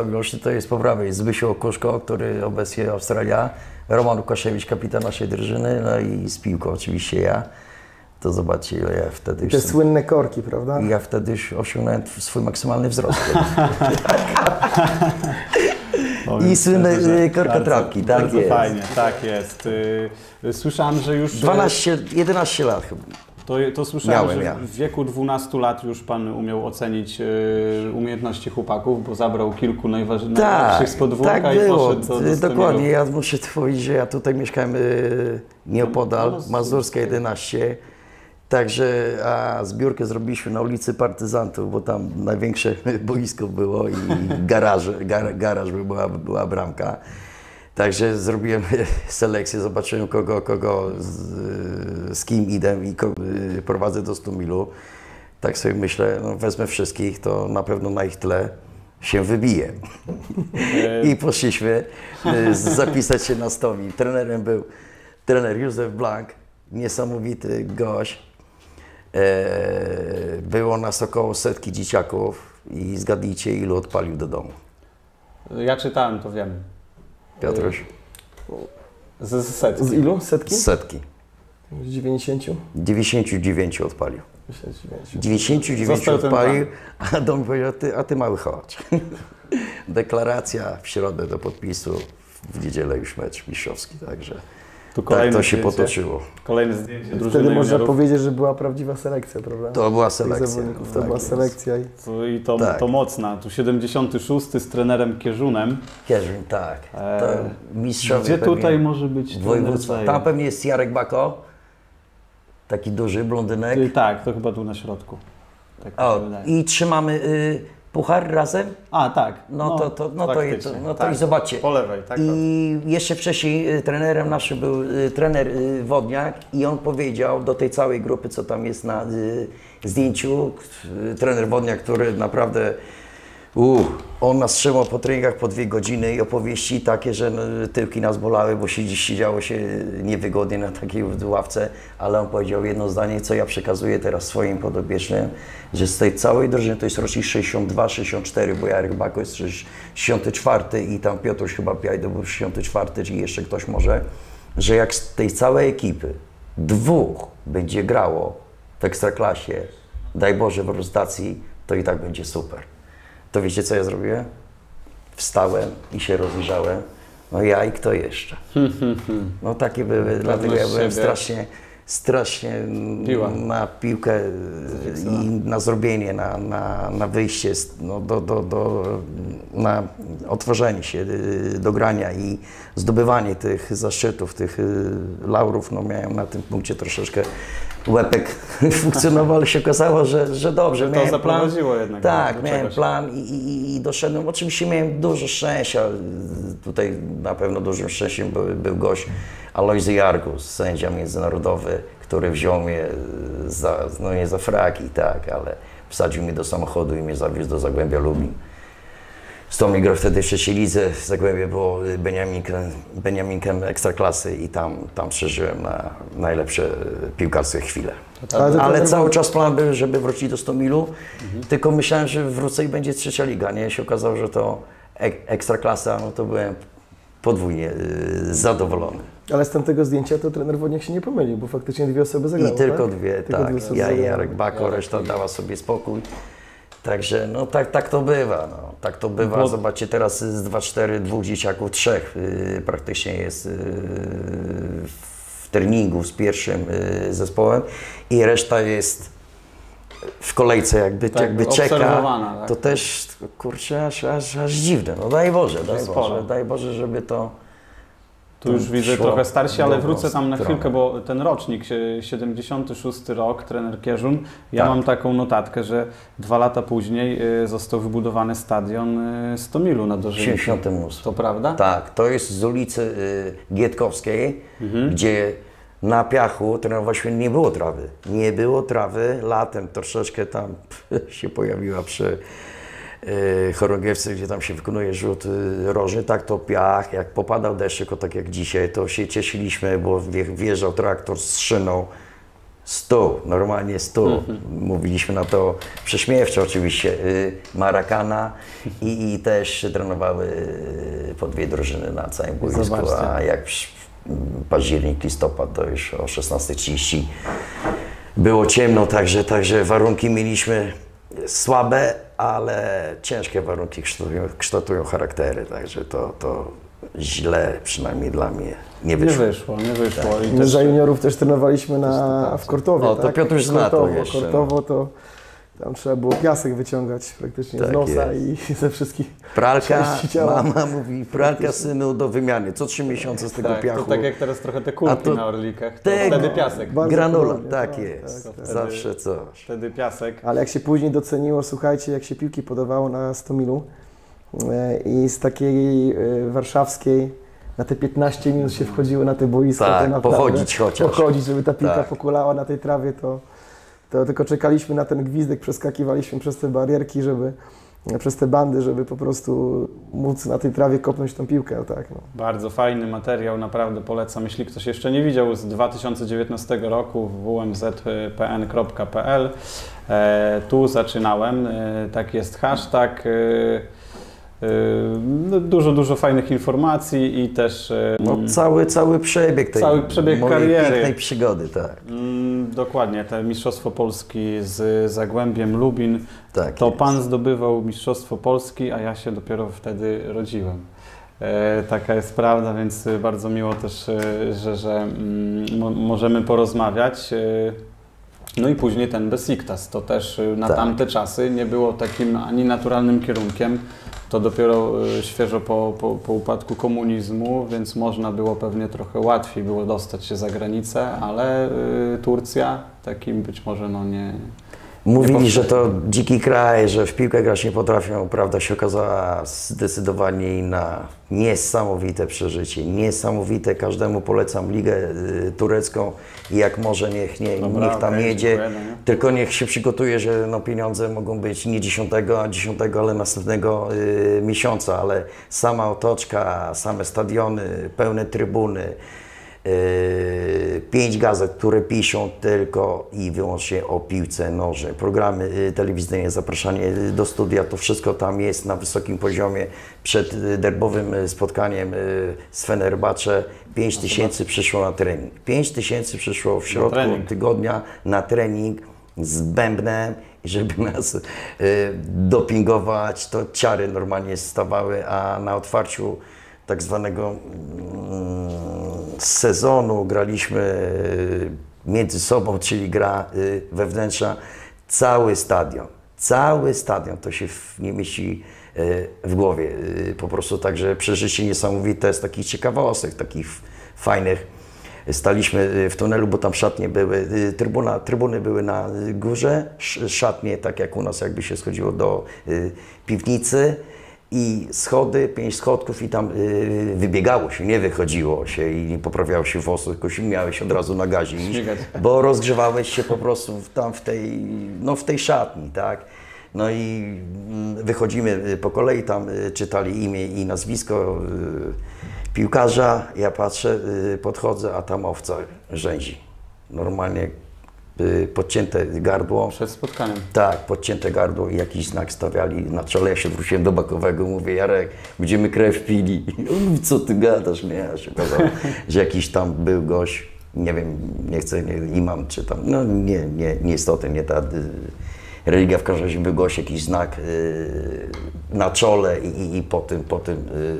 to jest po prawej Zbysiu Okuszko, który obecnie Australia, Roman Łukaszewicz, kapitan naszej drużyny, no i z piłką oczywiście ja. To zobaczcie, ile ja wtedy I już... te słynne korki, prawda? Ja wtedy już osiągnąłem swój maksymalny wzrost. I słynne, szczerze, że y, korkotrawki, tak bardzo jest. fajnie, tak jest. Y, Słyszałem, że już... e, 12, 11 lat chyba. To, to słyszałem, Miałem że ja. w wieku 12 lat już Pan umiał ocenić y, umiejętności chłopaków, bo zabrał kilku najważ- najlepszych z podwórka tak i było. poszedł do, do. Dokładnie, ja muszę powiedzieć, że ja tutaj mieszkałem y, nieopodal, No, Mazurska 11. Także a zbiórkę zrobiliśmy na ulicy Partyzantów, bo tam największe boisko było i garaż, gar, garaż była, była bramka. Także zrobiłem selekcję, zobaczyłem kogo, kogo z, z kim idę i kogo y, prowadzę do 100 milu. Tak sobie myślę, no wezmę wszystkich, to na pewno na ich tle się wybije. I poszliśmy y, zapisać się na 100 mil. Trenerem był trener Józef Blank, niesamowity gość. E, Było nas około setki dzieciaków i zgadnijcie, ilu odpalił do domu. Ja czytałem, to wiem. Piotruś? Z, z setki. Z ilu? Setki? Z setki. Z 90? 99 odpalił. Myślę, że 90. 99 Został ten odpalił, a do mnie powiedział, ty, a ty mały chodź. Deklaracja w środę do podpisu, w niedzielę już mecz mistrzowski, także Tu Tak to się zdjęcie, potoczyło. Kolejne zdjęcie drużyny Wtedy można juniorów. powiedzieć, że była prawdziwa selekcja, prawda? To była selekcja. zawodników, to tak była jest. selekcja i To- I to, Tak. to mocna. Tu 76 z trenerem Kierzunem. Kierzyn, tak. To Eee, mistrzowie Gdzie pewnie tutaj może być. Zeje? Tam pewnie jest Jarek Bako, taki duży blondynek. Y, Tak, to chyba tu na środku. Tak O. I trzymamy y, puchar razem. A, tak. No, to, to, no, to, je- to, no to tak. i zobaczcie. Po lewej, tak? tak. I jeszcze wcześniej y, trenerem naszym był y, trener y, Wodniak i on powiedział do tej całej grupy, co tam jest na zdjęciu, trener Wodniak, który naprawdę uh, on nas trzymał po treningach po dwie godziny i opowieści takie, że no, tyłki nas bolały, bo siedzi, siedziało się niewygodnie na takiej ławce, ale on powiedział jedno zdanie, co ja przekazuję teraz swoim podobiecznym, że z tej całej drużyny to jest rocznik 62-64, bo Jarek Bako jest 64 i tam Piotruś chyba Piajdo był 64, czy jeszcze ktoś może, że jak z tej całej ekipy dwóch będzie grało w Ekstraklasie, daj Boże w rotacji, to i tak będzie super. To wiecie co ja zrobiłem? Wstałem i się rozejrzałem. No ja i kto jeszcze? No takie były, dlatego ja byłem siebie. strasznie, strasznie Piła. na piłkę i na zrobienie, na, na, na wyjście, no, do, do, do, na otworzenie się y, do grania i zdobywanie tych zaszczytów, tych y, laurów, no miałem na tym punkcie troszeczkę łepek funkcjonował, ale się okazało, że, że dobrze. To zaprowadziło jednak do- Tak, miałem plan i, i, i doszedłem. Oczywiście miałem dużo szczęścia. Tutaj na pewno dużym szczęściem był, był gość Alojzy Jargus, sędzia międzynarodowy, który wziął mnie za, no nie za fraki, tak, ale wsadził mnie do samochodu i mnie zawiózł do Zagłębia Lubin. Z Tommy grał wtedy w trzeciej lidze, Zagłębie było Beniaminkiem, Beniaminkiem Ekstraklasy i tam, tam przeżyłem na najlepsze piłkarskie chwile. Ale to Ale trener cały Wod- czas plan był, żeby wrócić do 100 milu, tylko myślałem, że wrócę i będzie trzecia liga, nie? Się okazało, że to ek, ekstraklasa, no to byłem podwójnie y, zadowolony. Ale z tamtego zdjęcia to trener Wodniak się nie pomylił, bo faktycznie dwie osoby zagrały, I tylko tak? dwie, Tylko tak. dwie osoby ja i. Jarek Bako, reszta dała sobie spokój. Także no tak, tak to bywa, no. tak to bywa. Bo- Zobaczcie teraz z 2-4, dwóch dzieciaków, trzech y, praktycznie jest y, w treningu z pierwszym y, zespołem i reszta jest w kolejce jakby, Tak, jakby czeka. tak. To też, kurczę, aż, aż, aż dziwne. No daj Boże, daj. Boże, daj Boże, żeby to... Tu już to widzę szło trochę starsi, ale wrócę tam na chwilkę, bo ten rocznik, sie- 76 rok, trener Kierzun, ja Tak. mam taką notatkę, że dwa lata później y, został wybudowany stadion y, 100 milu na W Dożynicy. 78. To prawda? Tak, to jest z ulicy Gietkowskiej, Mhm. gdzie na piachu trenowaliśmy, nie było trawy. Nie było trawy, latem troszeczkę tam się pojawiła przy chorągiewce, gdzie tam się wykonuje rzut y, rożny, tak to piach, jak popadał deszczyk, o tak jak dzisiaj, to się cieszyliśmy, bo wje- wjeżdżał traktor z szyną, Stół, normalnie stół. Mhm. Mówiliśmy na to prześmiewczo oczywiście. y, Marakana i, i też trenowały y, po dwie drużyny na całym boisku, a jak październik, listopad to już o 16.30 było ciemno, także, także warunki mieliśmy słabe, ale ciężkie warunki kształtują, kształtują charaktery, także to, to źle przynajmniej dla mnie nie Nie wyszło. wyszło, nie wyszło. I My też, za juniorów też trenowaliśmy na, w Kortowie, O, to tak? Piotr już zna to jeszcze. Kortowo to tam trzeba było piasek wyciągać praktycznie Tak z nosa jest. i ze wszystkich Pralka, części ciała. mama mówi, pralka synu do wymiany, co trzy miesiące z tego tak, piachu. to tak jak teraz trochę te kulki to na orlikach, to tego. wtedy piasek. Podobnie, tak tak, jest, tak, tak. zawsze coś. Wtedy piasek. Ale jak się później doceniło, słuchajcie, jak się piłki podawało na 100 milu e, i z takiej e, warszawskiej na te 15 minut się wchodziło na te boisko. Tak, to naprawdę pochodzić chociaż. Pochodzić, żeby ta piłka Tak. pokulała na tej trawie, to, to tylko czekaliśmy na ten gwizdek, przeskakiwaliśmy przez te barierki, żeby przez te bandy, żeby po prostu móc na tej trawie kopnąć tą piłkę, tak. No. Bardzo fajny materiał, naprawdę polecam. Jeśli ktoś jeszcze nie widział z 2019 roku www.pn.pl e, Tu zaczynałem, e, tak jest hashtag. E, no, dużo, dużo fajnych informacji i też e, No, cały, cały przebieg tej Cały przebieg mojej kariery. pięknej przygody, tak. mm, dokładnie, te Mistrzostwo Polski z Zagłębiem Lubin. tak To jest. pan zdobywał Mistrzostwo Polski, a ja się dopiero wtedy rodziłem. E, Taka jest prawda, więc e, bardzo miło też, e, że, że mm, mo- możemy porozmawiać. E, No i później ten Besiktas, to też e, na Tak. tamte czasy nie było takim ani naturalnym kierunkiem. To dopiero e, świeżo po, po, po upadku komunizmu, więc można było pewnie trochę łatwiej było dostać się za granicę, ale e, Turcja takim być może no nie, Mówili, że to dziki kraj, że w piłkę grać nie potrafią. Prawda się okazała zdecydowanie inna. Niesamowite przeżycie, niesamowite. Każdemu polecam ligę y, turecką i jak może niech, nie, Dobra, niech tam okej, jedzie. dziękuję, no nie? Tylko niech się przygotuje, że no pieniądze mogą być nie 10, a 10, ale następnego y, miesiąca, ale sama otoczka, same stadiony, pełne trybuny, pięć gazet, które piszą tylko i wyłącznie o piłce nożnej, programy y, telewizyjne, zapraszanie y, do studia, to wszystko tam jest na wysokim poziomie. Przed y, derbowym spotkaniem z Fenerbahce 5 tysięcy przyszło na trening. 5 tysięcy przyszło w środku tygodnia na trening z bębnem żeby nas dopingować, to ciary normalnie stawały, a na otwarciu tak zwanego mm, sezonu. Graliśmy y, między sobą, czyli gra y, wewnętrzna, cały stadion, cały stadion, to się nie mieści y, w głowie, po prostu także przeżycie niesamowite z takich ciekawostek, takich fajnych, Staliśmy w tunelu, bo tam szatnie były, trybuna, trybuny były na górze, sz- szatnie, tak jak u nas jakby się schodziło do piwnicy i schody, pięć schodków i tam y, wybiegało się, nie wychodziło się i nie poprawiało się włosy, tylko się miałeś od razu na gazie iść, bo rozgrzewałeś się po prostu tam w tej, no w tej szatni, tak. No i mm, wychodzimy y, po kolei, tam y, czytali imię i nazwisko y, piłkarza. Ja patrzę, podchodzę, a tam owca rzęzi. Normalnie podcięte gardło. przed spotkaniem. Tak, podcięte gardło i jakiś znak stawiali na czole. Ja się wróciłem do bakowego, mówię, Jarek, będziemy krew pili. Co ty gadasz? Nie, a się okazało, że jakiś tam był gość, nie wiem, nie chcę, nie, imam czy tam, no nie, nie, niestety, nie ta y, religia, w każdym razie gość, jakiś znak y, na czole i, i, po tym, po tym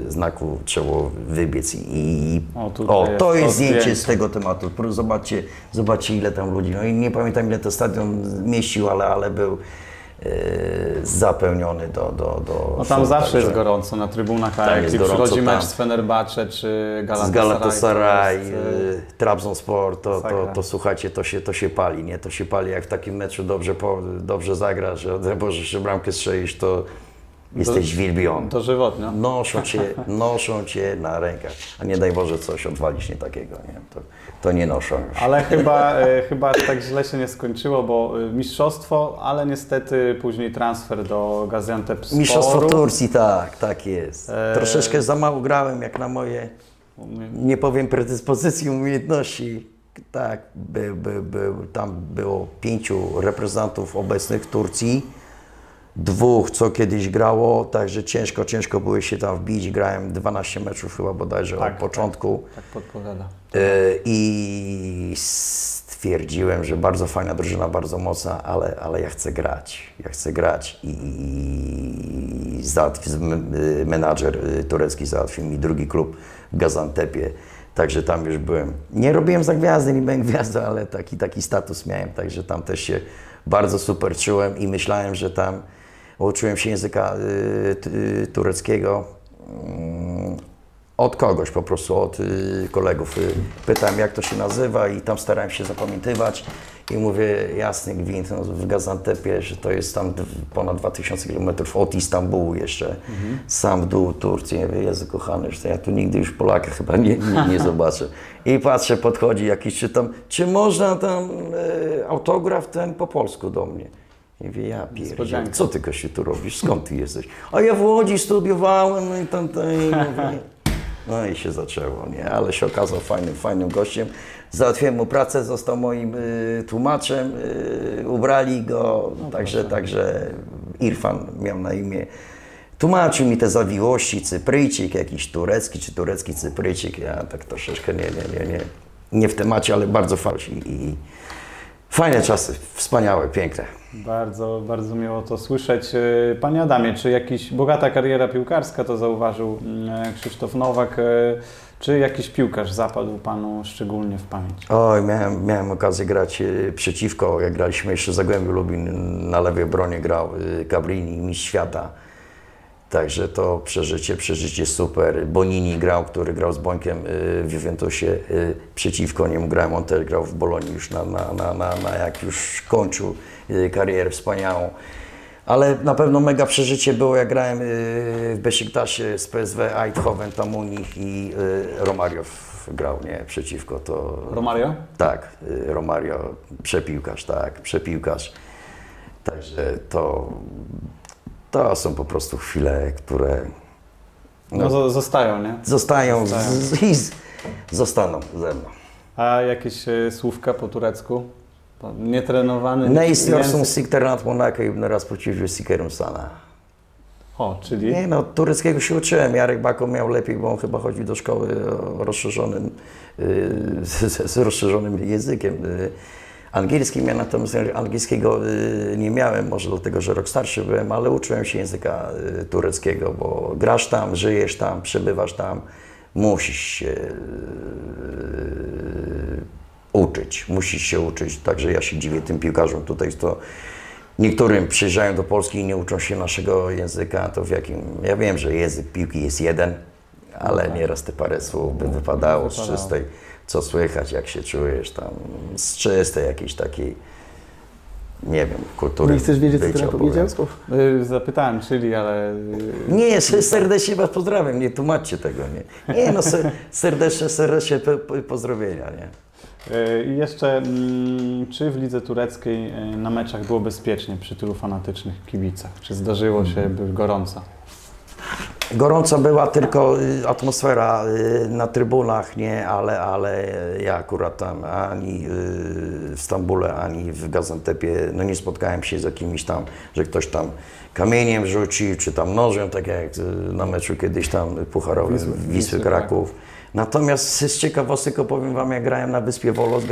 y, znaku trzeba wybiec i, i O, jest to to jest zdjęcie z tego tematu. Zobaczcie, zobaczcie ile tam ludzi. No i nie pamiętam ile to stadion mieścił, ale, ale był zapełniony do, do, do No tam zawsze jest także gorąco na trybunach, a jak jest ci przychodzi mecz z Fenerbahce czy Galatasaray, Z Galatasaray, to jest, e, Trabzonspor, to, to, Masakra. to słuchajcie, to się, to się pali, nie? To się pali, jak w takim meczu dobrze, po, dobrze zagrasz, że Boże, bramkę strzelisz, to jesteś wielbiony. dożywotnio. Noszą cię, noszą cię na rękach, a nie daj Boże coś odwalić nie takiego, nie? To, to nie noszą już. Ale chyba, e, chyba tak źle się nie skończyło, bo e, mistrzostwo, ale niestety później transfer do Gaziantep Sporu. Mistrzostwo Turcji, tak, tak jest. Eee. Troszeczkę za mało grałem jak na moje, nie powiem predyspozycji, umiejętności. Tak, był, był, był, tam było pięciu reprezentantów obecnych w Turcji, dwóch, co kiedyś grało, także ciężko, ciężko było się tam wbić. Grałem 12 meczów chyba bodajże Tak, od początku. Tak podpowiada. E, I stwierdziłem, że bardzo fajna drużyna, bardzo mocna, ale, ale ja chcę grać. Ja chcę grać. I, menadżer y, turecki załatwił mi drugi klub w Gazantepie. Także tam już byłem. Nie robiłem za gwiazdy, nie byłem gwiazdą, ale taki, taki status miałem. Także tam też się bardzo super czułem i myślałem, że tam uczyłem się języka y, y, tureckiego. Mm, od kogoś po prostu, od y, kolegów. Y, pytałem, jak to się nazywa i tam starałem się zapamiętywać. I mówię, jasny gwint no, w Gazantepie, że to jest tam ponad 2000 km od Istambułu jeszcze, sam w dół Turcji. Ja mówię, Jezu kochany, że ja tu nigdy już Polaka chyba nie, nie, nie zobaczę. I patrzę, podchodzi jakiś, czytam, czy można tam e, autograf ten po polsku do mnie? I mówię, ja Niespodzianka. co ty Kasiu tu robisz, skąd ty jesteś? A ja w Łodzi studiowałem, no i tam, tam i mówię, no i się zaczęło, nie? Ale się okazał fajnym, fajnym gościem. Załatwiłem mu pracę, został moim y, tłumaczem, y, ubrali go, także, także Irfan miał na imię. Tłumaczył mi te zawiłości, Cypryjczyk, jakiś turecki czy turecki Cypryjczyk. Ja tak troszeczkę nie, nie, nie, nie, nie w temacie, ale bardzo fajnie. I, i fajne czasy, wspaniałe, piękne. Bardzo, bardzo miło to słyszeć. E, Panie Adamie, czy jakiś bogata kariera piłkarska, to zauważył mm, Krzysztof Nowak, e, czy jakiś piłkarz zapadł Panu szczególnie w pamięć? Oj, miałem, miałem okazję grać e, przeciwko, jak graliśmy jeszcze w Zagłębiu Lubin, na lewej obronie grał e, Cabrini, mistrz świata. Także to przeżycie, przeżycie super. Bonini grał, który grał z Bońkiem e, w Juventusie e, przeciwko niemu grałem, on też grał w Bolonii już na, na, na, na, na jak już kończył e, karierę wspaniałą. Ale na pewno mega przeżycie było, jak grałem w Besiktasie z PSW Eindhoven, tam u nich i Romario grał, nie, przeciwko to... Romario? Tak, y, Romario, przepiłkarz, tak, przepiłkarz. Także to, to są po prostu chwile, które No, no, zo- zostają, nie? zostają zostają. z, i z, zostaną ze mną. A jakieś e, słówka po turecku? To Nietrenowany? Ne istiyorsun więcej? Sikterenat Monaco ibn Raspuciu Sikerum Sana. O, czyli? Nie no, tureckiego się uczyłem. Jarek Bako miał lepiej, bo on chyba chodził do szkoły rozszerzonym, y, z, z rozszerzonym językiem. y. Angielskim. Ja natomiast angielskiego y, nie miałem, może dlatego, że rok starszy byłem, ale uczyłem się języka y, tureckiego, bo grasz tam, żyjesz tam, przebywasz tam, musisz się y, uczyć, musisz się uczyć. Także ja się dziwię tym piłkarzom tutaj, to niektórym przyjeżdżają do Polski i nie uczą się naszego języka, to w jakim... Ja wiem, że język piłki jest jeden, ale nieraz te parę słów by wypadało z czystej, co słychać, jak się czujesz tam, z czystej jakiejś takiej, nie wiem, kultury. Nie chcesz wiedzieć, co powiedział? Y, Zapytałem, czyli, ale... Nie, serdecznie Was pozdrawiam, nie tłumaczcie tego, nie. Nie, no se- serdecznie, serdecznie po- po- pozdrowienia, nie. y, I jeszcze, mm, czy w lidze tureckiej y, na meczach było bezpiecznie przy tylu fanatycznych kibicach? Czy zdarzyło się, by gorąco? Gorąco była tylko y, atmosfera y, na trybunach, nie, ale, ale ja akurat tam ani y, w Stambule, ani w Gaziantepie, no nie spotkałem się z jakimiś tam, że ktoś tam kamieniem rzucił, czy tam nożem, tak jak na meczu kiedyś tam pucharowym Wisły- Wisły, Wisły Kraków. Natomiast z ciekawostek opowiem Wam, jak grałem na Wyspie Wolos,